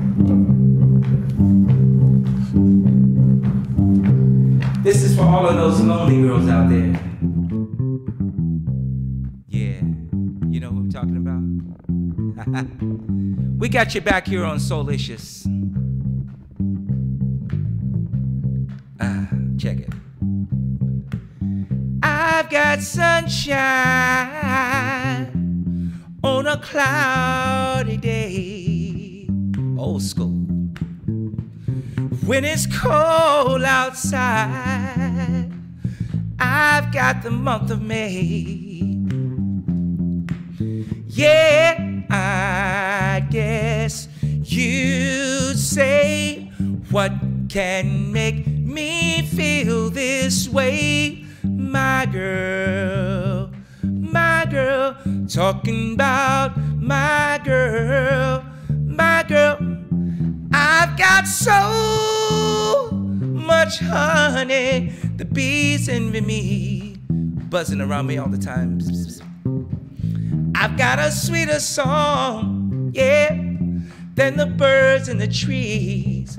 This is for all of those lonely girls out there. Yeah, you know who I'm talking about? <laughs> we got you back here on Soul'icious. Ah, check it. I've got sunshine on a cloudy day. Old school. When it's cold outside, I've got the month of May. Yeah, I guess you'd say, What can make me feel this way? My girl, my girl, talking about my girl, my girl. I've got so much honey, the bees envy me, buzzing around me all the time. I've got a sweeter song, yeah, than the birds in the trees.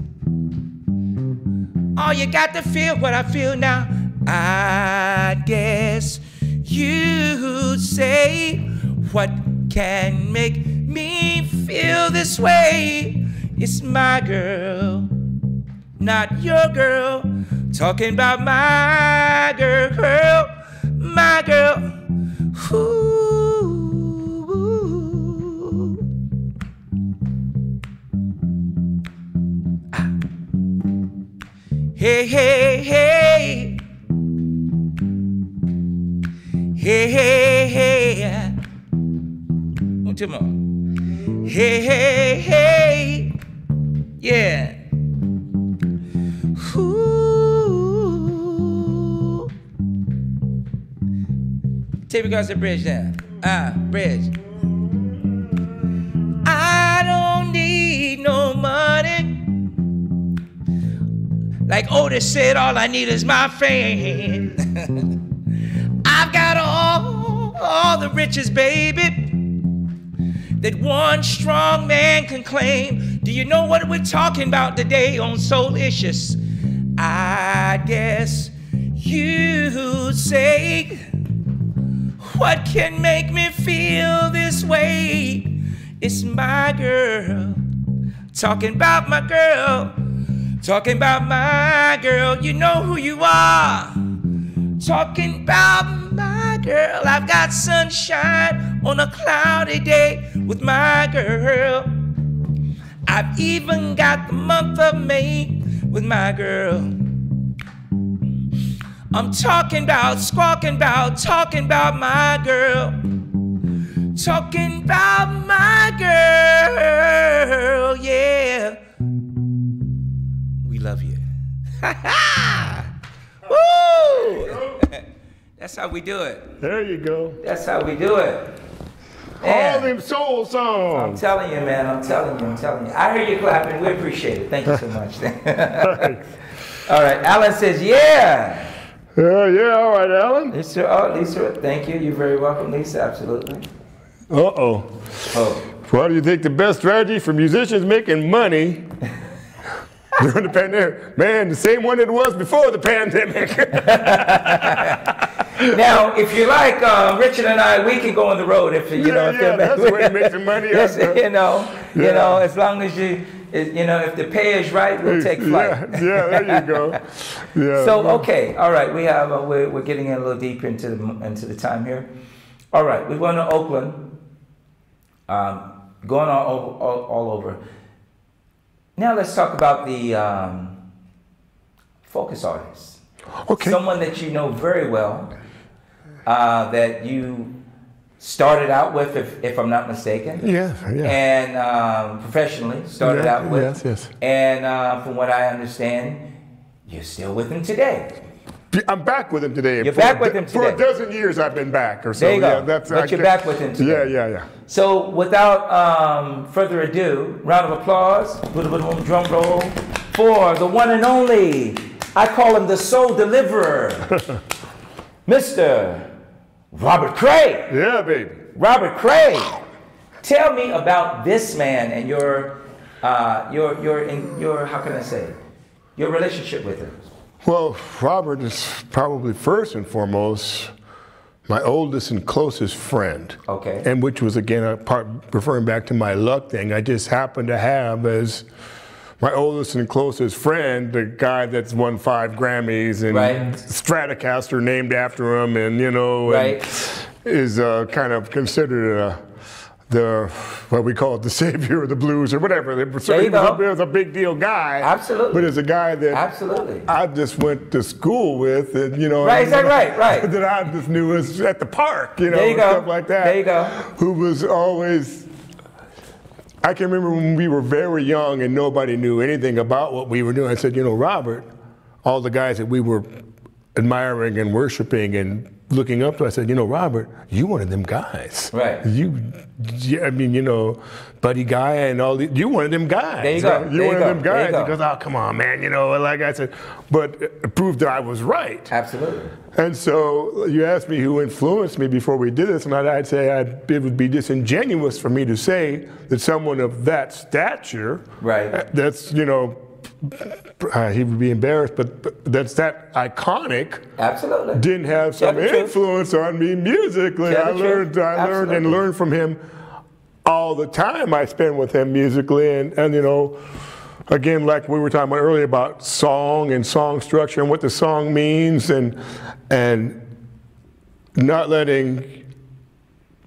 Oh, you got to feel what I feel now. I guess you'd say, What can make me feel this way? It's my girl, not your girl. Talking about my girl, girl, my girl. Ooh. Hey, hey, hey. Hey, hey, hey. One, two more. Hey, hey, hey. Yeah. Ooh. Take me across the bridge now. Ah, bridge. Like Otis said, all I need is my friend. <laughs> I've got all, all the riches, baby that one strong man can claim. Do you know what we're talking about today on Soul'icious? I guess you'd say, What can make me feel this way? It's my girl. Talking about my girl. Talking about my girl. You know who you are. Talking about my girl. I've got sunshine on a cloudy day with my girl. I've even got the month of May with my girl. I'm talking about, squawking about, talking about my girl. Talking about That's how we do it. There you go. That's how we do it. All them soul songs. I'm telling you, man. I'm telling you. I'm telling you. I hear you clapping. We appreciate it. Thank you so <laughs> much. <laughs> all right. Alan says, "Yeah." Yeah, yeah, all right, Alan. Lisa, oh, Lisa, thank you. You're very welcome, Lisa. Absolutely. Uh-oh. Oh, What do you think the best strategy for musicians making money <laughs> during the pandemic? Man, the same one it was before the pandemic. Now, if you like, uh, Richard and I, we can go on the road if you know. Yeah, if yeah, that's the way to make some money, <laughs> Yes, you know, you know, as long as you, you know, if the pay is right, we'll take flight. Yeah, <laughs> yeah, there you go. <laughs> Yeah. So okay, all right. We have uh, we're, we're getting in a little deep into the into the time here. All right, we're going to Oakland. Um, going all, all, all, all over. Now let's talk about the um, focus artist. okay. Someone that you know very well, uh, that you started out with, if, if I'm not mistaken. yeah, yeah. And um, professionally started Yeah, out with. yes, yes. And uh, from what I understand, you're still with him today. I'm back with him today. You're For back with him For a dozen years I've been back or so. There you go. Yeah, that's, But I you're back with him today. Yeah, yeah, yeah. So, without um, further ado, round of applause, drum roll, for the one and only, I call him the soul deliverer, <laughs> Mr. Robert Cray. Yeah, baby. Robert Cray, tell me about this man and your, uh, your, your, in, your, how can I say, your relationship with him. Well, Robert is probably first and foremost my oldest and closest friend. Okay. And which was again a part referring back to my luck thing. I just happened to have as my oldest and closest friend the guy that's won five Grammys and Right. Stratocaster named after him, and you know, and is uh, kind of considered a, the what we call it the <laughs> savior of the blues or whatever. So There he was, a, was a big deal guy. Absolutely. But as a guy that Absolutely. I just went to school with, and you know, Right, is that right? Right. <laughs> that I just knew was at the park, you know, There you stuff like that. There you go. Who was always. I can remember when we were very young and nobody knew anything about what we were doing. I said, you know, Robert, all the guys that we were admiring and worshiping and looking up to, I said, you know, Robert, you one of them guys. Right. You, yeah, I mean, you know, Buddy Guy and all the, you one of them guys. There you go. You're There you one go. of them guys. He goes, oh, come on, man, you know, like I said, but it proved that I was right. Absolutely. And so you asked me who influenced me before we did this, and I'd, I'd say I'd, it would be disingenuous for me to say that someone of that stature, Right. that's, you know, uh, he would be embarrassed, but, but that's that iconic, Absolutely. didn't have some influence on me musically. I learned. I learned and learned from him all the time I spend with him musically, and, and you know, again, like we were talking about earlier about song and song structure and what the song means, and and not letting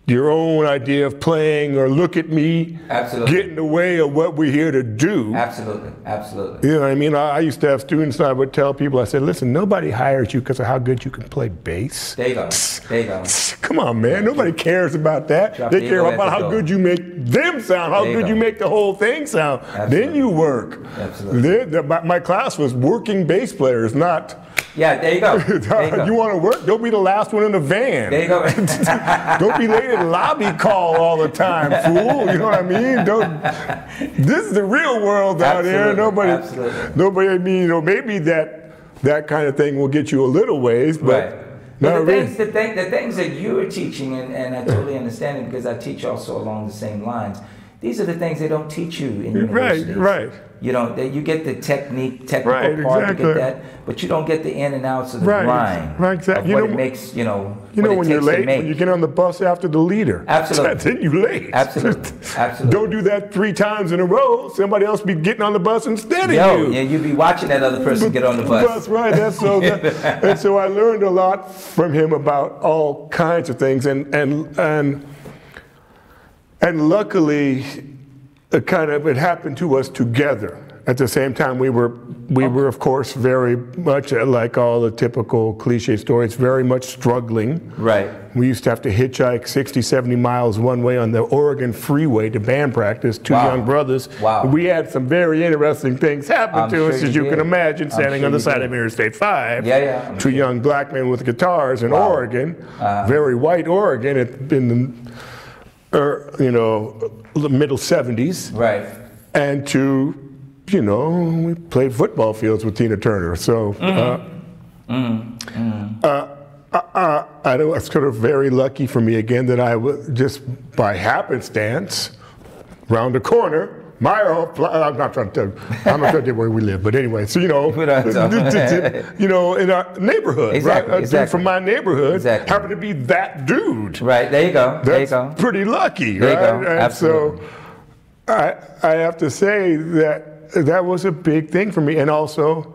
your own idea of playing or look at me Absolutely. get in the way of what we're here to do. Absolutely, absolutely. You know what I mean? I, I used to have students, I would tell people, I said, listen, nobody hires you because of how good you can play bass. There you go. There you go. Come on, man. Nobody cares about that. Drop they care about how good you make them sound, how There you good go. you make the whole thing sound. Then you work. Absolutely. There- the- my, my class was working bass players, not Yeah, there you go. <laughs> There you go. you want to work, don't be the last one in the van. there you go. <laughs> Don't be late at lobby call all the time, fool. You know what I mean? Don't. This is the real world out here. Nobody, absolutely. nobody. I mean, you know, maybe that that kind of thing will get you a little ways, but Right. But the really. things, the, thing, the things that you are teaching, and, and I totally understand it because I teach also along the same lines. These are the things they don't teach you in Right, universities. right. You know, that you get the technique, technical Right, part, exactly. you get that, but you don't get the in and outs of the Right, grind. right, exact- Of you what know, it makes, you know, You know when you're late, when you get on the bus after the leader. <laughs> Absolutely. <laughs> then you late. Absolutely. <laughs> Absolutely. Don't do that three times in a row. Somebody else be getting on the bus instead of Yo, you. yeah, you'd be watching that other person get on the bus. That's right. That's so. That, and so I learned a lot from him about all kinds of things, and and and and luckily, it kind of it happened to us together. At the same time, we were we were of course very much uh, like all the typical cliche stories, very much struggling. Right. We used to have to hitchhike 60, 70 miles one way on the Oregon freeway to band practice, two Wow. young brothers. Wow. We had some very interesting things happen I'm to sure us, you as you did. can imagine, standing sure on the side did. of Interstate 5. Yeah, yeah, I'm Two sure. young black men with guitars in Wow. Oregon, Uh-huh. very white Oregon, it- in the, er, you know, the middle 70s Right. and to, you know, we played football fields with Tina Turner. So, Mm-hmm. uh, uh, uh, I know it's sort of very lucky for me again that I was just by happenstance, round the corner. My I'm not trying to tell, you, I'm not trying to tell you where we live, but anyway, so you know, We don't have to. <laughs> you know, in our neighborhood, Exactly, right? A dude from my neighborhood Exactly. happened to be that dude. Right. There you go. There you go. pretty lucky, There you right? go. And Absolutely. so I, I have to say that that was a big thing for me. And also,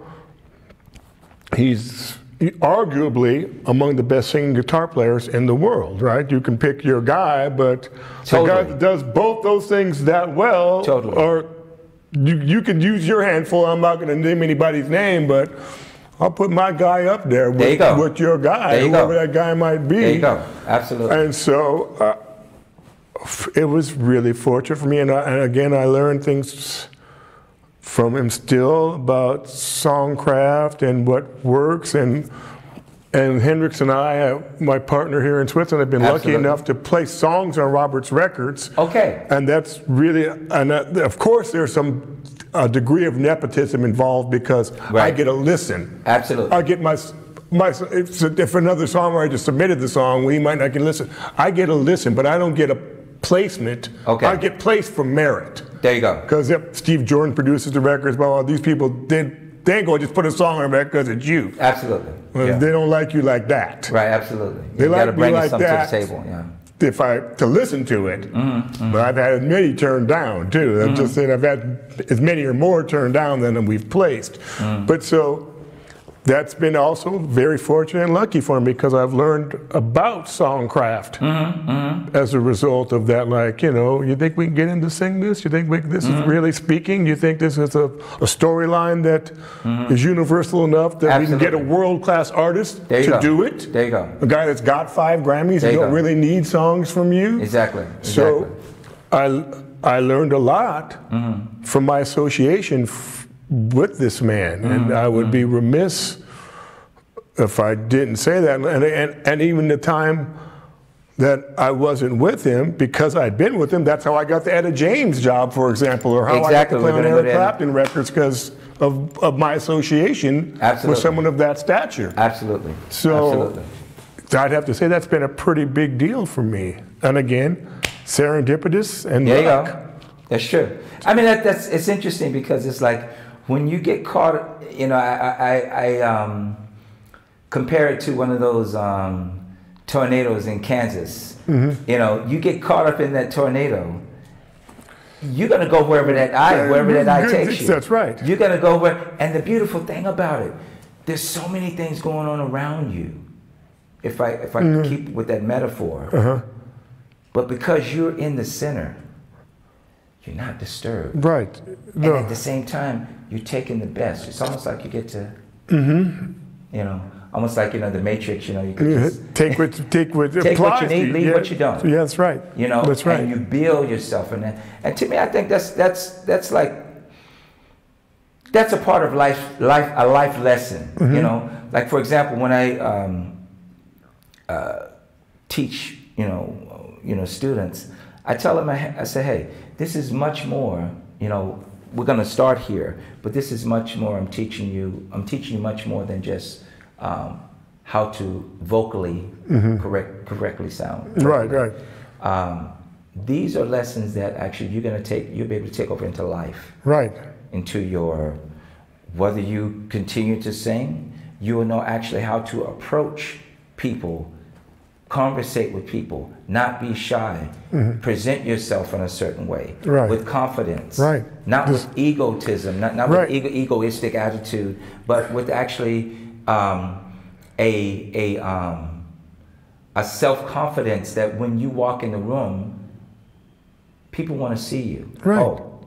he's arguably among the best singing guitar players in the world, right? You can pick your guy, but the guy that does both those things that well, Totally. or you, you can use your handful. I'm not going to name anybody's name, but I'll put my guy up there with, There you go. with your guy, you go. whoever that guy might be. There you go. Absolutely. And so uh, it was really fortunate for me. And, I, and again, I learned things from him still about songcraft and what works. And and Hendrix and I, uh, my partner here in Switzerland, have been lucky enough to play songs on Robert's records. Okay. And that's really, and uh, of course, there's some a degree of nepotism involved because I get a listen. Absolutely. I get my my if, if another songwriter just submitted the song, we might not get a listen. I get a listen, but I don't get a placement. Okay. I get placed for merit There you go. because if Steve Jordan produces the records, blah, blah, these people they they ain't gonna just put a song on a record because it's you. Absolutely. Well, Yeah. They don't like you like that. Right. Absolutely. They you like to me bring like something that. to the table. Yeah. If I to listen to it, Mm-hmm, but I've had many turned down too. I'm just saying I've had as many or more turned down than we've placed. Mm. But so that's been also very fortunate and lucky for me because I've learned about songcraft Mm-hmm, as a result of that. Like you know, you think we can get into sing this? You think we, this is Mm-hmm. really speaking? You think this is a, a storyline that is universal enough that we can get a Mm-hmm. World class artist to go. do it? There you go. A guy that's got five Grammys There and you don't go. really need songs from you. Exactly. exactly. So I, I learned a lot Mm-hmm. from my association with this man. And mm-hmm. I would be mm-hmm. remiss if I didn't say that. And, and, and even the time that I wasn't with him, because I'd been with him, that's how I got the Etta James job, for example, or how Exactly, I got to play on Eric. Clapton records because of, of my association Absolutely. with someone of that stature. Absolutely. So Absolutely. I'd have to say that's been a pretty big deal for me. And again, serendipitous and There luck. That's true. I mean, that, that's it's interesting because it's like when you get caught. You know, I I, I um, compare it to one of those um, tornadoes in Kansas. Mm-hmm. You know, you get caught up in that tornado. You're gonna go wherever that eye, wherever that eye <laughs> takes you. That's right. You're gonna go where. And the beautiful thing about it, there's so many things going on around you. If I if I Mm-hmm. keep with that metaphor, Uh-huh. But because you're in the center, you're not disturbed. Right. And No. at the same time, you're taking the best. It's almost like you get to, Mm-hmm. you know, almost like, you know, the Matrix, you know, you can just, Take what take what <laughs> Take what you need, leave yeah. what you don't. Yeah, that's right. you know, that's right. and you build yourself in that. And to me, I think that's, that's, that's like, that's a part of life, life, a life lesson, Mm-hmm. you know, like for example, when I, um, uh, teach, you know, you know, students, I tell them, I, I say, hey, this is much more, you know, we're going to start here, but this is much more. I'm teaching you. I'm teaching you much more than just um, how to vocally correct correctly sound. Mm-hmm. right, right. Um, these are lessons that actually you're going to take. You'll be able to take over into life, Right. into your. Whether you continue to sing, you will know actually how to approach people conversate with people, not be shy, present yourself in a certain way, Mm-hmm. Right. with confidence, Right. not Just- with egotism, not, not Right. with ego, egoistic attitude, but with actually um, a, a, um, a self confidence that when you walk in the room, people want to see you. Right. Oh,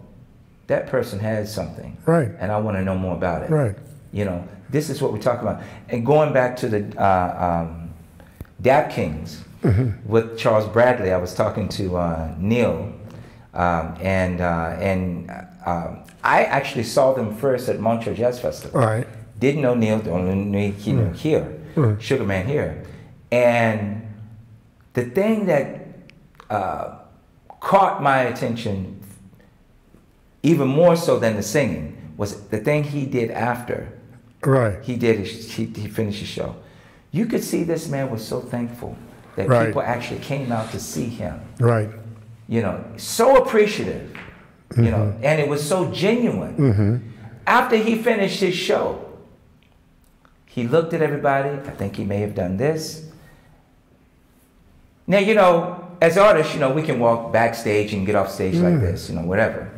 that person has something, Right. and I want to know more about it. Right. You know, this is what we're talking about. And going back to the uh, um, Dap Kings with Charles Bradley, I was talking to uh, Neal, um, and uh, and uh, I actually saw them first at Montreal Jazz Festival. Right. Didn't know Neal, only knew he knew here, Sugarman here, and the thing that uh, caught my attention even more so than the singing was the thing he did after Right. he did his, he, he finished his show. You could see this man was so thankful that Right. people actually came out to see him. Right. You know, so appreciative. You know, mm-hmm. and it was so genuine. Mm-hmm. After he finished his show, he looked at everybody. I think he may have done this. Now, you know, as artists, you know, we can walk backstage and get off stage like mm. this, you know, whatever.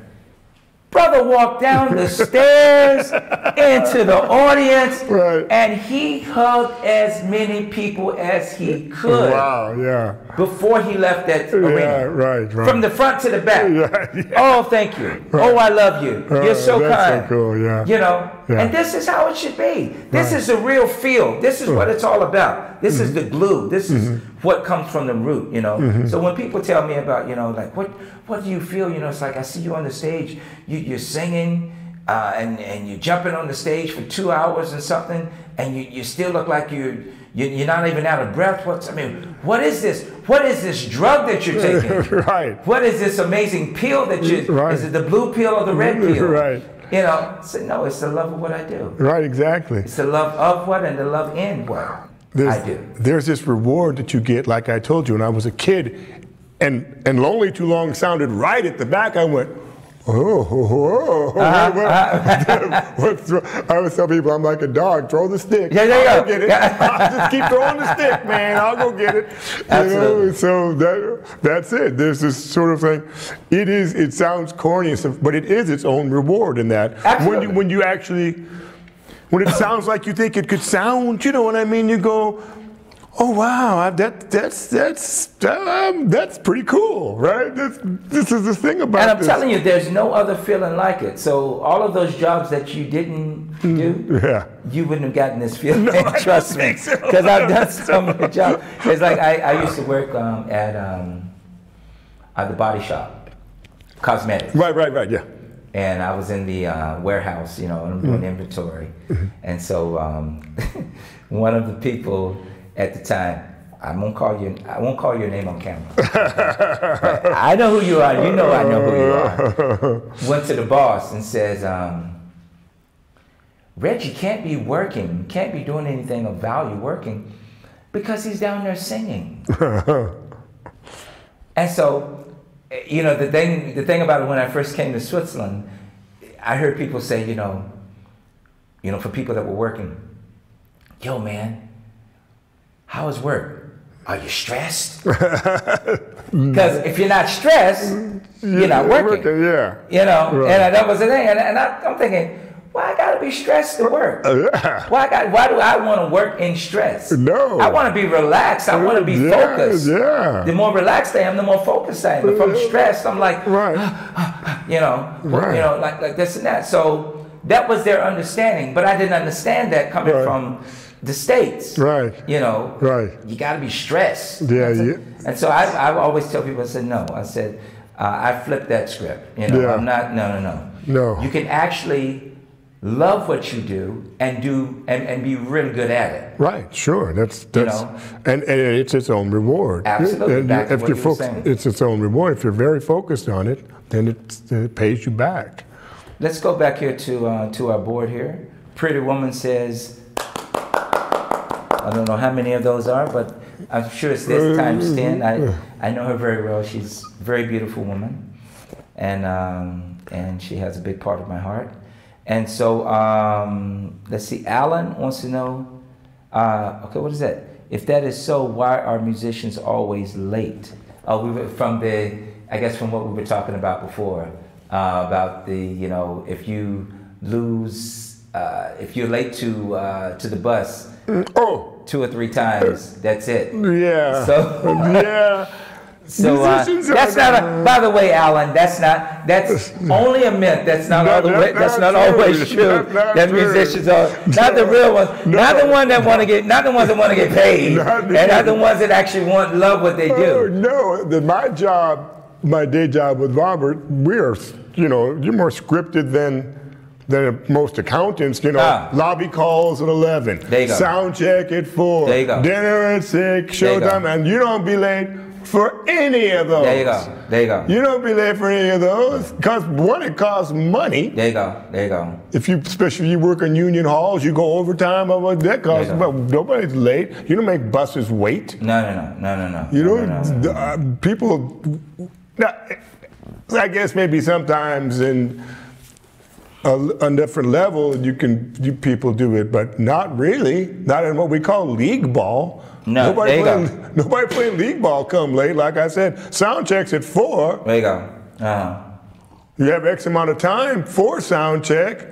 Brother walked down the stairs into the audience Right. and he hugged as many people as he could Wow. Yeah. before he left that Yeah. arena. Right. Right. From the front to the back. <laughs> Yeah, yeah. Oh, thank you. Oh, I love you. You're so that's so cool, yeah. You know, Yeah. and this is how it should be. This Right. is the real feel. This is what it's all about. This is mm-hmm. the glue. This is mm-hmm. what comes from the root. You know. Mm-hmm. So when people tell me about, you know, like what what do you feel? You know, it's like I see you on the stage. You, you're singing. Uh, and, and you're jumping on the stage for two hours and something, and you, you still look like you're, you, you're not even out of breath. What's I mean, what is this? What is this drug that you're <laughs> taking? right. What is this amazing pill that you? Right. Is it the blue pill or the red <laughs> pill? Right. You know, so no, it's the love of what I do. Right. Exactly. It's the love of what and the love in what There's, I do. there's this reward that you get, like I told you when I was a kid, and and lonely too long sounded right at the back. I went. Oh, oh, oh, Uh-huh? I always tell people I'm like a dog. Throw the stick. Yeah, there you I'll get it. I'll just keep throwing the stick, man. I'll go get it. You know, Absolutely. so that that's it. There's this sort of thing. It is. It sounds corny but it is its own reward in that. When you when you actually when it sounds like you think it could sound, you know what I mean? You go, oh wow, that that's that's um, that's pretty cool, right? This this is the thing about And I'm this. telling you, there's no other feeling like it. So all of those jobs that you didn't do, yeah, you wouldn't have gotten this feeling. <laughs> <laughs> Don't Trust me, think so. because I've done so many jobs. It's like I, I used to work um, at um, at the body shop, cosmetics. right, right, right, yeah. and I was in the uh, warehouse, you know, and I'm doing inventory. And so um, <laughs> one of the people at the time, I won't call you. I won't call your name on camera. But I know who you are. You know I know who you are. <laughs> Went to the boss and says, um, "Reggie can't be working. Can't be doing anything of value working because he's down there singing." <laughs> And so, you know, the thing, the thing about it when I first came to Switzerland, I heard people say, you know, you know, for people that were working, yo, man, how is work? Are you stressed? <laughs> Because if you're not stressed, you're not working. yeah. You know, Right. and that was the thing. And, and I, I'm thinking, Why I gotta be stressed to work? Uh, yeah. Why I got, Why do I want to work in stress? No. I want to be relaxed. I want to be Yeah, focused. yeah. The more relaxed I am, the more focused I am. If I'm stressed, I'm like, Right. <sighs> you know, Right. you know, like like this and that. So that was their understanding, but I didn't understand that coming Right. from the states. Right. You know. Right. You got to be stressed. Yeah, That's it. you- And so I, I always tell people, I said no. I said uh, I flipped that script. You know, Yeah. I'm not. No, no, no. No. You can actually love what you do and do and, and be really good at it. Right, sure. That's that's know? and, and it's its own reward. Absolutely, And back if you're you focused, it's its own reward. If you're very focused on it, then it, it pays you back. Let's go back here to uh, to our board here. Pretty woman says, I don't know how many of those are, but I'm sure it's this times ten. I I know her very well. She's a very beautiful woman, and um, and she has a big part of my heart. And so um, let's see. Alan wants to know. Uh, okay, what is that? If that is so, why are musicians always late? Oh, we were from the, I guess from what we were talking about before, uh, about the, you know, if you lose, uh, if you're late to uh, to the bus Oh, two or three times, that's it. yeah. So- <laughs> yeah. So uh, that's not a. By the way, Alan, that's not. That's only a myth. That's not No, all the way. that's not not always true. That's not That true. musicians are not the real ones. <laughs> Not the one that want to get. Not the ones that want to get paid. <laughs> Not and the- not the ones that actually want love what they do. no, the, my job, my day job with Robert, we are, you know, you're more scripted than than most accountants. You know, Ah. lobby calls at eleven, There you go. sound check at four, There you go. dinner at six, There you go. showtime, and you don't be late for any of those. There you go. There you go. You don't be late for any of those because one, it costs money. There you go. There you go. If you, especially if you work in union halls, you go overtime. or what that costs. There you go. But nobody's late. You don't make buses wait. No, no, no, no, no, no. You no, know, no, no. uh, people. I guess maybe sometimes in a, a different level, you can you, people do it, but not really. Not in what we call league ball. No, nobody there you go. playing, <laughs> nobody playing league ball come late. Like I said, sound checks at four. There you go. Uh-huh. You have X amount of time for sound check.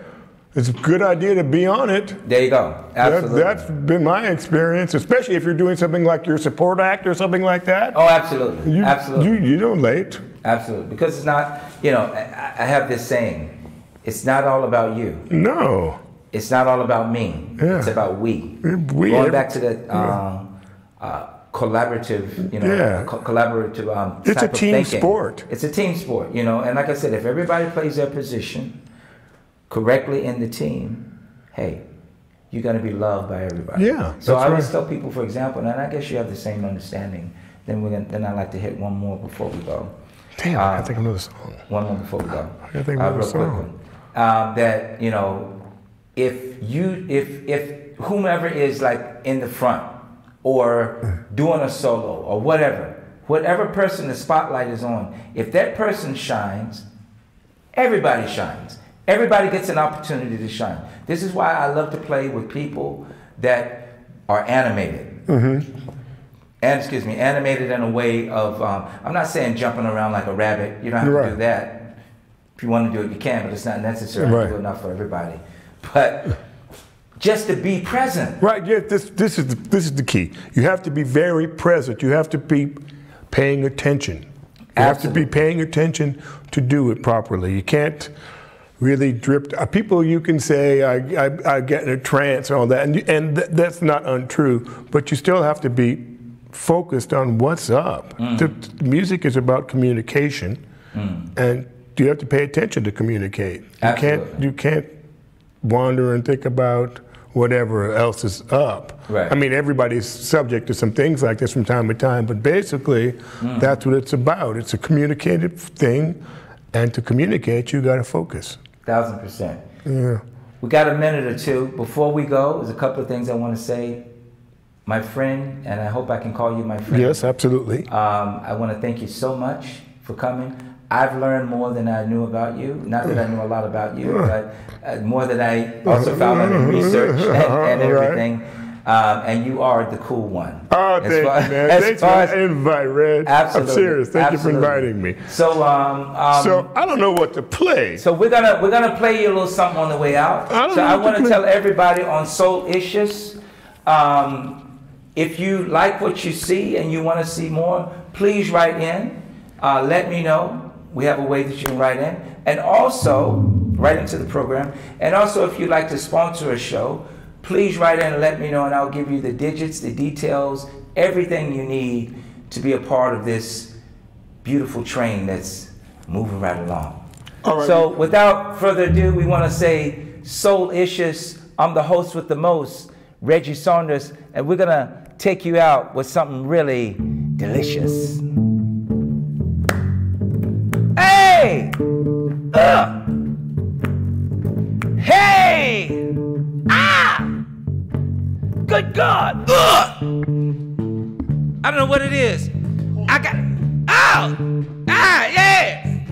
It's a good idea to be on it. There you go. That, Absolutely. that's been my experience, especially if you're doing something like your support act or something like that. oh, absolutely. You, absolutely. You, you don't late. absolutely. Because it's not. You know, I, I have this saying. It's not all about you. No. It's not all about me. Yeah. It's about we. We- Going back to the um, uh, collaborative, you know, Yeah. co- collaborative. Um, It's a team thinking. sport. It's a team sport, you know. And like I said, if everybody plays their position correctly in the team, hey, you're going to be loved by everybody. Yeah, So I always right. tell people, for example, and I guess you have the same understanding. Then we're gonna, then I like to hit one more before we go. Damn, I Uh, gotta think of another song. One more before we go. gotta think Uh, of real a quick song. Um, that you know, if you if if whomever is like in the front or doing a solo or whatever, whatever person the spotlight is on, if that person shines, everybody shines. Everybody gets an opportunity to shine. This is why I love to play with people that are animated and excuse me, animated in a way of um, I'm not saying jumping around like a rabbit. You don't have to Right. do that. If you want to do it, you can, but it's not necessary. Right. enough for everybody. But just to be present. Right, yeah, this, this, is the, this is the key. You have to be very present. You have to be paying attention. You have to be paying attention to do it properly. You can't really drip. Uh, people, you can say, I, I, I get in a trance and all that, and, and th- that's not untrue, but you still have to be focused on what's up. Mm. The, the music is about communication, and you have to pay attention to communicate. You can't, you can't wander and think about whatever else is up. Right. I mean, everybody's subject to some things like this from time to time, but basically, that's what it's about. It's a communicative thing, and to communicate, you got to focus. Thousand percent. Yeah. We got a minute or two. Before we go, there's a couple of things I want to say. My friend, and I hope I can call you my friend. Yes, absolutely. Um, I want to thank you so much for coming. I've learned more than I knew about you. Not that I knew a lot about you, but uh, more than I also found out <laughs> in research and, and everything. um, and you are the cool one. Oh, thank you, man. <laughs> Thanks for the invite, Red. Absolutely. I'm serious. Thank absolutely. you for inviting me. So, um, um, So I don't know what to play. so we're gonna we're gonna play you a little something on the way out. I don't so know I want to tell everybody on Soul'icious, um, if you like what you see and you want to see more, please write in. Uh, let me know. We have a way that you can write in, and also write into the program. And also, if you'd like to sponsor a show, please write in and let me know, and I'll give you the digits, the details, everything you need to be a part of this beautiful train that's moving right along. All right. So, without further ado, we want to say Soul'icious. I'm the host with the most, Reggie Saunders, and we're going to take you out with something really delicious. Hey! Uh! Hey! Ah! Good God! Ugh! I don't know what it is. I got. Oh! Ah, yeah!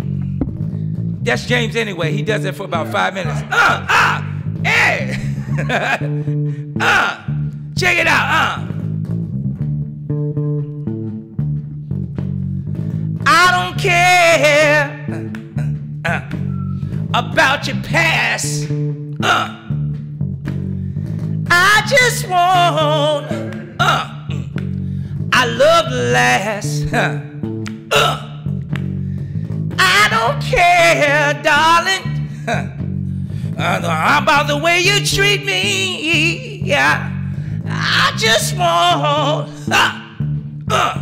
That's James anyway. He does it for about five minutes. Uh, ah, hey, <laughs> uh, check it out. Uh. Uh, about your past. Uh. I just want. Uh, I love last. Uh. Uh. I don't care, darling. Uh, about the way you treat me. Yeah. I just want uh, uh,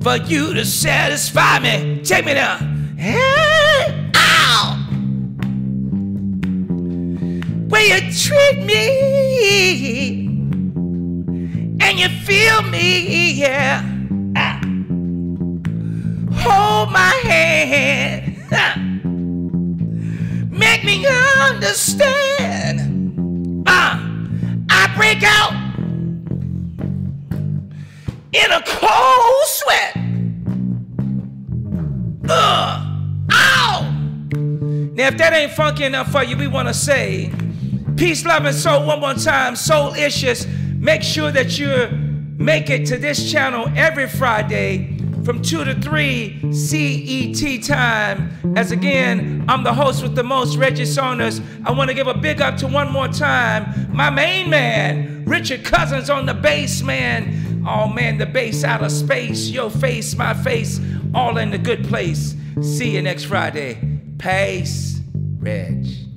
for you to satisfy me. Take me down. Hey, ow! Way you treat me and you feel me, yeah. Ah hold my hand. Make me understand. Ah, I break out in a cold sweat. Ugh. Ow! Now, if that ain't funky enough for you, we want to say peace, love, and soul one more time. Soul'icious. Make sure that you make it to this channel every Friday from 2 to 3 CET time. As again, I'm the host with the most, Reggie Saunders. I want to give a big up to one more time, my main man, Richard Cousins on the bass, man. Oh man, the bass out of space, your face, my face, all in the good place. See you next Friday. Peace, Rich.